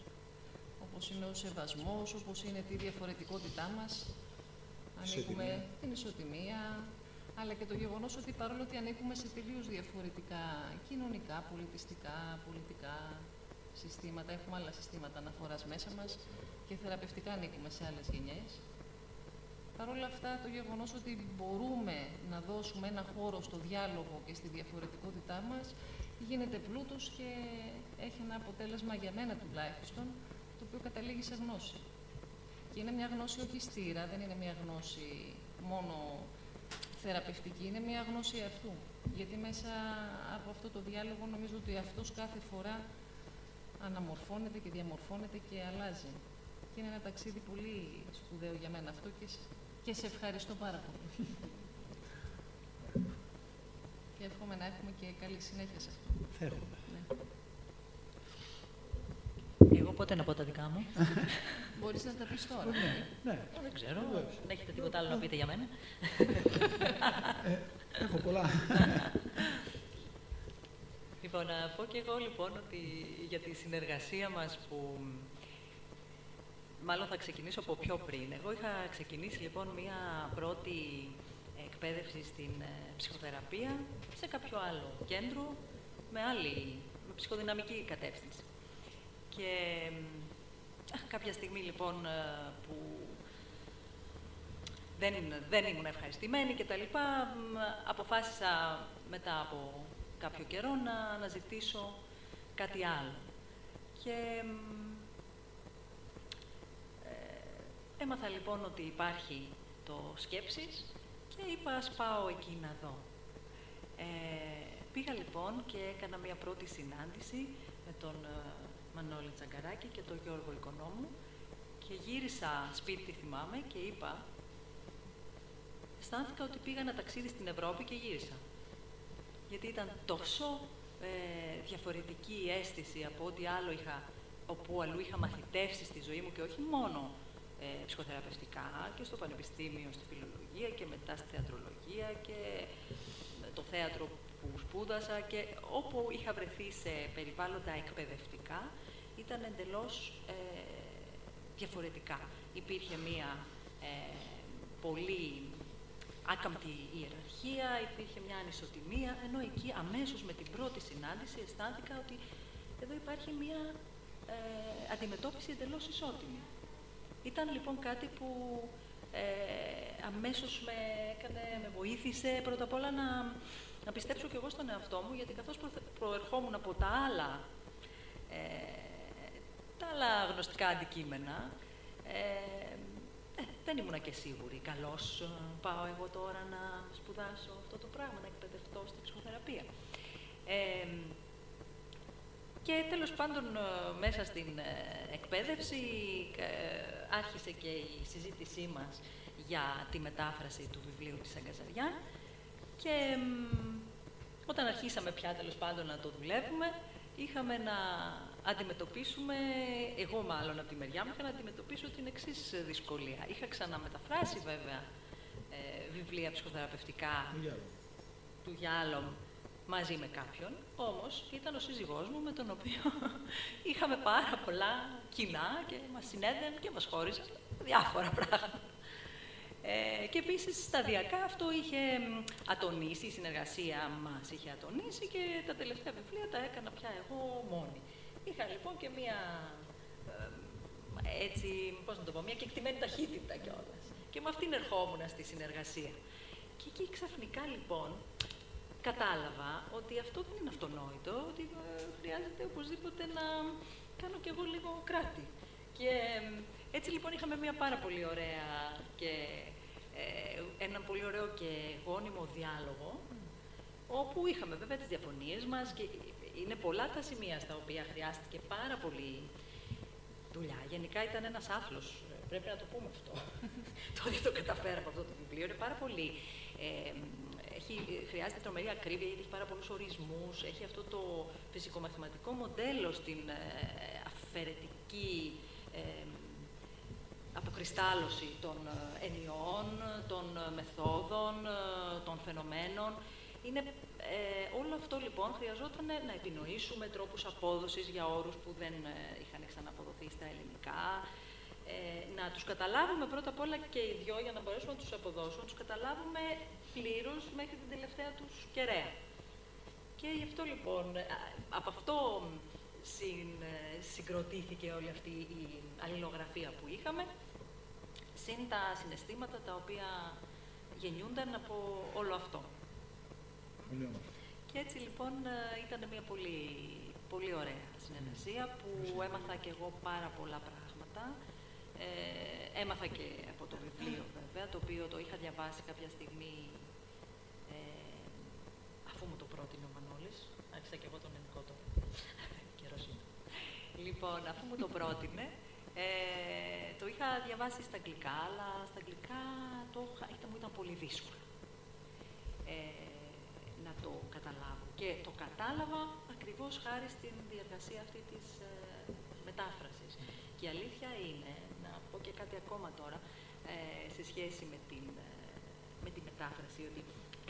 Όπως είναι ο σεβασμός, όπως είναι τη διαφορετικότητά μας, Ανήκουμε την ισοτιμία, αλλά και το γεγονός ότι παρόλο ότι ανήκουμε σε τελείως διαφορετικά κοινωνικά, πολιτιστικά, πολιτικά συστήματα, έχουμε άλλα συστήματα αναφοράς μέσα μας και θεραπευτικά ανήκουμε σε άλλες γενιές. Παρ' όλα αυτά, το γεγονός ότι μπορούμε να δώσουμε ένα χώρο στο διάλογο και στη διαφορετικότητά μας γίνεται πλούτος και έχει ένα αποτέλεσμα για μένα τουλάχιστον, το οποίο καταλήγει σε γνώση. Και είναι μια γνώση όχι στήρα, δεν είναι μια γνώση μόνο θεραπευτική, είναι μια γνώση αυτού. Γιατί μέσα από αυτό το διάλογο νομίζω ότι αυτός κάθε φορά αναμορφώνεται και διαμορφώνεται και αλλάζει. Και είναι ένα ταξίδι πολύ σπουδαίο για μένα αυτό και, και σε ευχαριστώ πάρα πολύ. και εύχομαι να έχουμε και καλή συνέχεια σε αυτό. Θέλουμε. Ναι. Εγώ πότε να πω τα δικά μου; Μπορείς να τα πεις τώρα. Ναι, ναι. Ε, Δεν ξέρω. Δεν έχετε τίποτα άλλο να πείτε για μένα; Ε, έχω πολλά. Λοιπόν, να πω και εγώ λοιπόν ότι για τη συνεργασία μας που μάλλον θα ξεκινήσω από πιο πριν. Εγώ είχα ξεκινήσει λοιπόν μία πρώτη εκπαίδευση στην ε, ψυχοθεραπεία σε κάποιο άλλο κέντρο με άλλη, με ψυχοδυναμική κατεύθυνση. Και ε, κάποια στιγμή λοιπόν ε, που δεν, δεν ήμουν ευχαριστημένη και τα λοιπά, μ, αποφάσισα μετά από κάποιο καιρό να αναζητήσω κάτι άλλο. Και μ, ε, έμαθα λοιπόν ότι υπάρχει το σκέψεις και είπα ας πάω εκεί να δω. Ε, πήγα λοιπόν και έκανα μια πρώτη συνάντηση με τον ε, Μανώλη Τσαγκαράκη και τον Γιώργο Οικονόμου και γύρισα σπίτι, θυμάμαι, και είπα αισθάνθηκα ότι πήγα ένα ταξίδι στην Ευρώπη και γύρισα. Γιατί ήταν τόσο ε, διαφορετική η αίσθηση από ό,τι άλλο είχα, όπου αλλού είχα μαθητεύσει στη ζωή μου και όχι μόνο ε, ψυχοθεραπευτικά και στο πανεπιστήμιο, στη φιλολογία και μετά στη θεατρολογία και το θέατρο που σπούδασα και όπου είχα βρεθεί σε περιβάλλοντα εκπαιδευτικά ήταν εντελώς ε, διαφορετικά. Υπήρχε μία ε, πολύ άκαμπτη ιεραρχία, υπήρχε μια ανισοτιμία, ενώ εκεί αμέσως με την πρώτη συνάντηση αισθάνθηκα ότι εδώ υπάρχει μια ε, αντιμετώπιση εντελώς ισότιμη. Ήταν λοιπόν κάτι που ε, αμέσως με έκανε, με βοήθησε πρώτα απ' όλα να, να πιστέψω κι εγώ στον εαυτό μου, γιατί καθώς προερχόμουν από τα άλλα, ε, τα άλλα γνωστικά αντικείμενα, ε, ε, δεν ήμουνα και σίγουρη. Καλώς ε, πάω εγώ τώρα να σπουδάσω αυτό το πράγμα, να εκπαιδευτώ στη ψυχοθεραπεία. Ε, και τέλος πάντων ε, μέσα στην εκπαίδευση άρχισε και η συζήτησή μας για τη μετάφραση του βιβλίου της Αγκαζαριά. Και όταν αρχίσαμε πια τέλος πάντων να το δουλεύουμε, είχαμε να αντιμετωπίσουμε, εγώ μάλλον από τη μεριά μου, είχα να αντιμετωπίσω την εξής δυσκολία. Είχα ξαναμεταφράσει βέβαια ε, βιβλία ψυχοθεραπευτικά του Γιάλομ μαζί με κάποιον, όμως ήταν ο σύζυγός μου με τον οποίο είχαμε πάρα πολλά κοινά και μας συνέδεν και μας χώριζαν διάφορα πράγματα. Ε, και επίσης σταδιακά αυτό είχε ατονίσει, η συνεργασία μας είχε ατονίσει και τα τελευταία βιβλία τα έκανα πια εγώ μόνη. Είχα λοιπόν και μία, ε, έτσι, πώς να το πω, μία κεκτημένη ταχύτητα κιόλας. Και με αυτήν ερχόμουν στη συνεργασία. Και εκεί ξαφνικά λοιπόν κατάλαβα ότι αυτό δεν είναι αυτονόητο, ότι ε, χρειάζεται οπωσδήποτε να κάνω κι εγώ λίγο κράτη. Και έτσι λοιπόν είχαμε μια πάρα πολύ ωραία και ε, ένα πολύ ωραίο και γόνιμο διάλογο, όπου είχαμε βέβαια τις διαφωνίες μας και είναι πολλά τα σημεία στα οποία χρειάστηκε πάρα πολύ δουλειά. Γενικά ήταν ένας άθλος, πρέπει να το πούμε αυτό. το ότι το καταφέραμε αυτό το βιβλίο είναι πάρα πολύ... Ε, έχει, χρειάζεται τρομερή ακρίβεια, γιατί έχει πάρα πολλούς ορισμούς, έχει αυτό το φυσικομαθηματικό μοντέλο στην ε, αφαιρετική ε, αποκριστάλλωση των ε, ενιών, των ε, μεθόδων, των φαινομένων. Είναι, ε, όλο αυτό λοιπόν χρειαζόταν να επινοήσουμε τρόπους απόδοσης για όρους που δεν ε, είχαν ξαναποδοθεί στα ελληνικά. ε, να τους καταλάβουμε πρώτα απ' όλα και οι δυο για να μπορέσουμε να τους αποδώσουμε, να τους καταλάβουμε πλήρως μέχρι την τελευταία τους κεραία. Και γι' αυτό λοιπόν, από αυτό συν, συγκροτήθηκε όλη αυτή η αλληλογραφία που είχαμε, συν τα συναισθήματα τα οποία γεννιούνταν από όλο αυτό. Και έτσι λοιπόν ήταν μια πολύ, πολύ ωραία συνεργασία που έμαθα και εγώ πάρα πολλά πράγματα. Ε, έμαθα και από το βιβλίο βέβαια, το οποίο το είχα διαβάσει κάποια στιγμή ε, αφού μου το πρότεινε ο Μανώλης. Άρχισα και εγώ τον ελληνικό το καιρός Λοιπόν, αφού μου το πρότεινε, ε, το είχα διαβάσει στα αγγλικά, αλλά στα αγγλικά το, ήταν, μου ήταν πολύ δύσκολο ε, να το καταλάβω. Και το κατάλαβα ακριβώς χάρη στην διεργασία αυτή της ε, μετάφρασης. Και η αλήθεια είναι, να πω και κάτι ακόμα τώρα, ε, σε σχέση με την, ε, με τη μετάφραση, ότι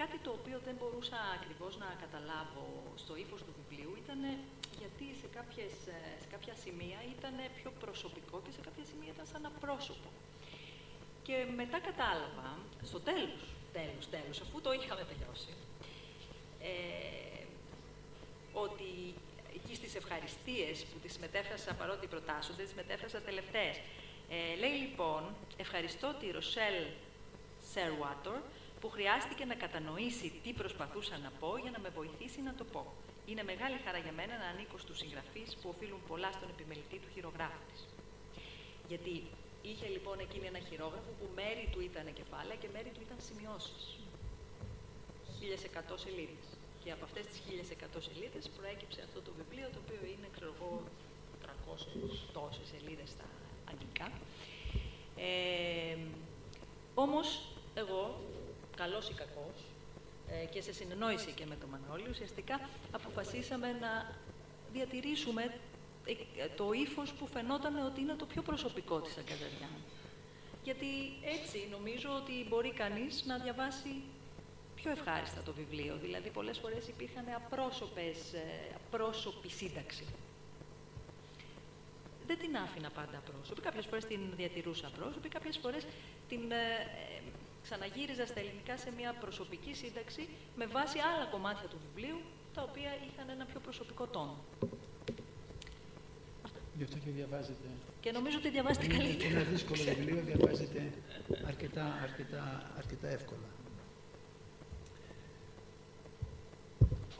κάτι το οποίο δεν μπορούσα ακριβώς να καταλάβω στο ύφος του βιβλίου ήταν γιατί σε, κάποιες, ε, σε κάποια σημεία ήταν πιο προσωπικό και σε κάποια σημεία ήταν σαν απρόσωπο. Και μετά κατάλαβα, στο τέλος, τέλος, τέλος, αφού το είχαμε τελειώσει, ε, ότι εκεί στις ευχαριστίες που τις μετέφρασα παρότι προτάσσονται, τις μετέφρασα τελευταίες. Ε, λέει λοιπόν, ευχαριστώ τη Ροσέλ Σερουάτορ που χρειάστηκε να κατανοήσει τι προσπαθούσα να πω για να με βοηθήσει να το πω. Είναι μεγάλη χαρά για μένα να ανήκω στους συγγραφείς που οφείλουν πολλά στον επιμελητή του χειρογράφου της. Γιατί είχε λοιπόν εκείνη ένα χειρόγραφο που μέρη του ήταν κεφάλαια και μέρη του ήταν σημειώσεις. 1100 σελίδες. Και από αυτές τις 1100 σελίδες προέκυψε αυτό το βιβλίο, το οποίο είναι, ξέρω εγώ, 300 τόσες σελίδες στα αγγλικά. Ε, όμως, εγώ, καλός ή κακός, ε, και σε συνεννόηση και με τον Μανώλη, ουσιαστικά αποφασίσαμε να διατηρήσουμε ε, το ύφος που φαινόταν ότι είναι το πιο προσωπικό της Αγκαζαριάν. Γιατί έτσι νομίζω ότι μπορεί κανείς να διαβάσει πιο ευχάριστα το βιβλίο. Δηλαδή, πολλές φορές υπήρχαν απρόσωπες, ε, απρόσωπη σύνταξη. Δεν την άφηνα πάντα απρόσωπη. Κάποιες φορές την διατηρούσα απρόσωπη, κάποιες φορές την ξαναγύριζα στα ελληνικά σε μια προσωπική σύνταξη με βάση άλλα κομμάτια του βιβλίου, τα οποία είχαν ένα πιο προσωπικό τόνο. Γι' αυτό και διαβάζετε. Και νομίζω ότι διαβάζετε είναι, καλύτερα. Είναι ένα δύσκολο βιβλίο, διαβάζετε αρκετά, αρκετά, αρκετά εύκολα.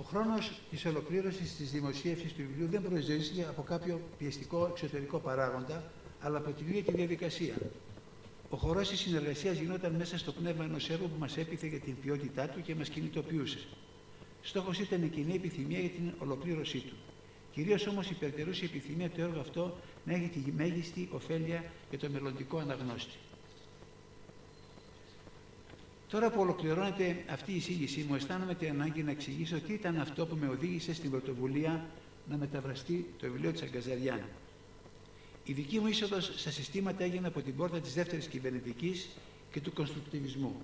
Ο χρόνος της ολοκλήρωσης της δημοσίευσης του βιβλίου δεν προσδιορίζεται από κάποιο πιεστικό εξωτερικό παράγοντα, αλλά από την ίδια τη διαδικασία. Ο χορός της συνεργασίας γινόταν μέσα στο πνεύμα ενός έργου που μας έπειθε για την ποιότητά του και μας κινητοποιούσε. Στόχος ήταν η κοινή επιθυμία για την ολοκλήρωσή του. Κυρίως όμως υπερτερούσε η επιθυμία του έργου αυτό να έχει τη μέγιστη ωφέλεια για το μελλοντικό αναγνώστη. Τώρα που ολοκληρώνεται αυτή η εισήγησή μου, αισθάνομαι την ανάγκη να εξηγήσω τι ήταν αυτό που με οδήγησε στην πρωτοβουλία να μεταβραστεί το βιβλίο της Αγκαζαριάν. Η δική μου είσοδος στα συστήματα έγινε από την πόρτα της δεύτερης κυβερνητικής και του κονστρουκτιβισμού.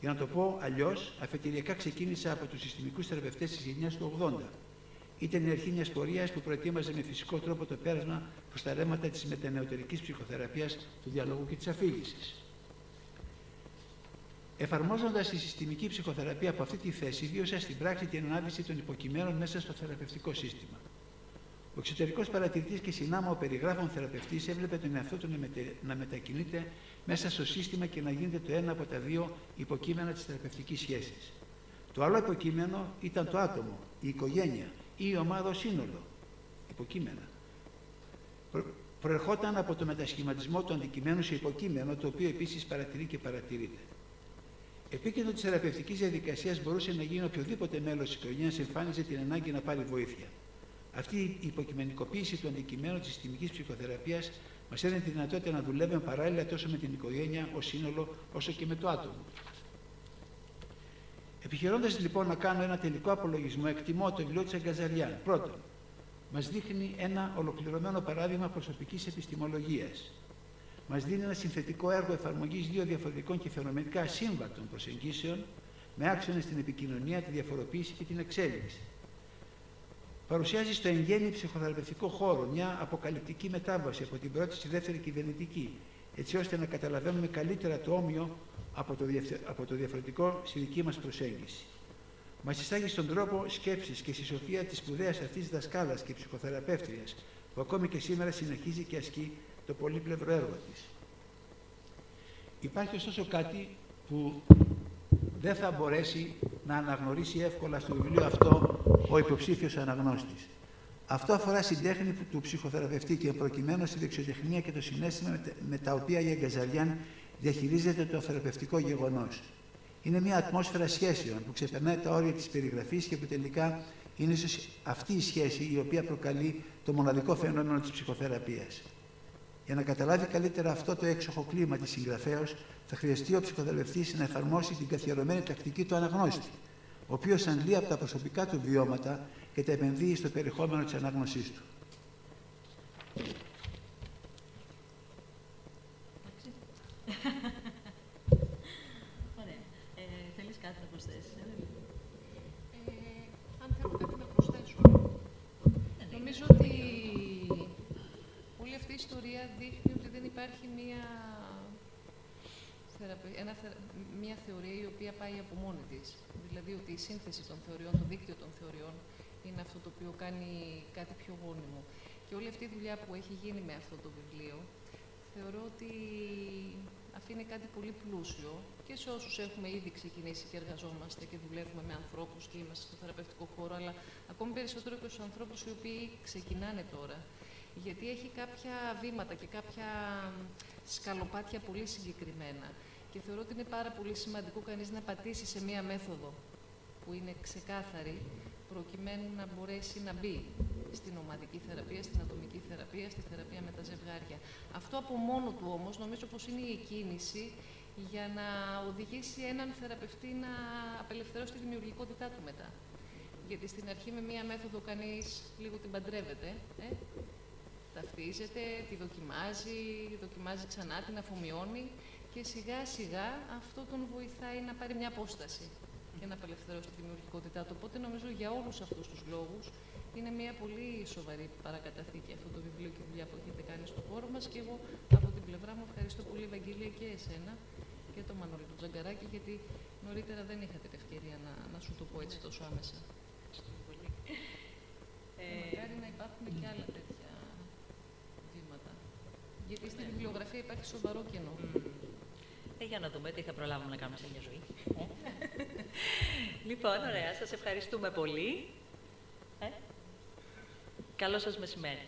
Για να το πω αλλιώς, αφετηριακά ξεκίνησα από τους συστημικούς θεραπευτές της γενιάς του 80. Ήταν η αρχή μιας πορείας που προετοίμαζε με φυσικό τρόπο το πέρασμα προς τα ρέματα της μετανεωτερικής ψυχοθεραπείας, του διαλόγου και της αφήγησης. Εφαρμόζοντας τη συστημική ψυχοθεραπεία από αυτή τη θέση, βίωσα στην πράξη την ανάδυση των υποκειμένων μέσα στο θεραπευτικό σύστημα. Ο εξωτερικός παρατηρητής και συνάμα ο περιγράφων θεραπευτής έβλεπε τον εαυτό του να μετακινείται μέσα στο σύστημα και να γίνεται το ένα από τα δύο υποκείμενα της θεραπευτικής σχέσης. Το άλλο υποκείμενο ήταν το άτομο, η οικογένεια ή η ομάδα ως σύνολο. Υποκείμενα. Προ... Προερχόταν από το μετασχηματισμό του αντικειμένου σε υποκείμενο, το οποίο επίσης παρατηρεί και παρατηρείται. Επίκεντρο της θεραπευτικής διαδικασίας μπορούσε να γίνει οποιοδήποτε μέλος της οικογένειας εμφάνιζε την ανάγκη να πάρει βοήθεια. Αυτή η υποκειμενικοποίηση του αντικειμένου της συστημικής ψυχοθεραπείας μας έδινε τη δυνατότητα να δουλεύουμε παράλληλα τόσο με την οικογένεια ω σύνολο, όσο και με το άτομο. Επιχειρώντας λοιπόν να κάνω ένα τελικό απολογισμό, εκτιμώ το βιβλίο της Αγκαζαριάν. Πρώτον, μας δείχνει ένα ολοκληρωμένο παράδειγμα προσωπικής επιστημολογίας. Μας δίνει ένα συνθετικό έργο εφαρμογής δύο διαφορετικών και φαινομενικά σύμβατων προσεγγίσεων με άξονες την επικοινωνία, τη διαφοροποίηση και την εξέλιξη. Παρουσιάζει στο εγγένειο ψυχοθεραπευτικό χώρο μια αποκαλυπτική μετάβαση από την πρώτη στη δεύτερη κυβερνητική, έτσι ώστε να καταλαβαίνουμε καλύτερα το όμοιο από το, από το διαφορετικό στη δική μας προσέγγιση. Μας εισάγει στον τρόπο σκέψης και στη σοφία της σπουδαίας αυτής δασκάλας και ψυχοθεραπεύτριας, που ακόμη και σήμερα συνεχίζει και ασκεί το πολύπλευρο έργο της. Υπάρχει ωστόσο κάτι που δεν θα μπορέσει να αναγνωρίσει εύκολα στο βιβλίο αυτό ο υποψήφιος αναγνώστης. Αυτό αφορά στην τέχνη του ψυχοθεραπευτή και προκειμένου στη δεξιοτεχνία και το συνέστημα με τα οποία η Αγκαζαριάν διαχειρίζεται το θεραπευτικό γεγονός. Είναι μια ατμόσφαιρα σχέσεων που ξεπερνάει τα όρια της περιγραφής και που τελικά είναι ίσως αυτή η σχέση η οποία προκαλεί το μοναδικό φαινόμενο της ψυχοθεραπείας. Για να καταλάβει καλύτερα αυτό το έξοχο κλίμα της συγγραφέως, θα χρειαστεί ο ψυχοδελευτή να εφαρμόσει την καθιερωμένη τακτική του αναγνώστη, ο οποίος αντλεί από τα προσωπικά του βιώματα και τα επενδύει στο περιεχόμενο της ανάγνωσής του. Αυτή η ιστορία δείχνει ότι δεν υπάρχει μία, ένα, μία θεωρία η οποία πάει από μόνη της. Δηλαδή ότι η σύνθεση των θεωριών, το δίκτυο των θεωριών, είναι αυτό το οποίο κάνει κάτι πιο γόνιμο. Και όλη αυτή η δουλειά που έχει γίνει με αυτό το βιβλίο, θεωρώ ότι αφήνει κάτι πολύ πλούσιο και σε όσους έχουμε ήδη ξεκινήσει και εργαζόμαστε και δουλεύουμε με ανθρώπους και είμαστε στο θεραπευτικό χώρο, αλλά ακόμη περισσότερο και στους ανθρώπους οι οποίοι ξεκινάνε τώρα γιατί έχει κάποια βήματα και κάποια σκαλοπάτια πολύ συγκεκριμένα. Και θεωρώ ότι είναι πάρα πολύ σημαντικό κανείς να πατήσει σε μία μέθοδο που είναι ξεκάθαρη, προκειμένου να μπορέσει να μπει στην ομαδική θεραπεία, στην ατομική θεραπεία, στη θεραπεία με τα ζευγάρια. Αυτό από μόνο του όμως νομίζω πως είναι η κίνηση για να οδηγήσει έναν θεραπευτή να απελευθερώσει τη δημιουργικότητά του μετά. Γιατί στην αρχή με μία μέθοδο κανείς λίγο την παντρεύεται, ε; Ταυτίζεται, τη δοκιμάζει, δοκιμάζει ξανά, την αφομοιώνει και σιγά σιγά αυτό τον βοηθάει να πάρει μια απόσταση και να απελευθερώσει τη δημιουργικότητά του. Οπότε νομίζω για όλους αυτούς τους λόγους είναι μια πολύ σοβαρή παρακαταθήκη αυτό το βιβλίο και η δουλειά που έχετε κάνει στο χώρο μας και εγώ από την πλευρά μου ευχαριστώ πολύ Ευαγγελία και εσένα και τον Μανώλη του Τζαγκαράκη γιατί νωρίτερα δεν είχατε την ευκαιρία να, να σου το πω έτσι τόσο άμεσα. Ε, μακάρι να υπάρχουν και άλλα τέτοια γιατί στην βιβλιογραφία υπάρχει σοβαρό κενό. Ε, για να δούμε τι θα προλάβουμε να κάνουμε σε μια ζωή. Ε. λοιπόν, ωραία. Σας ευχαριστούμε πολύ. Ε. Καλό σας μεσημέρι.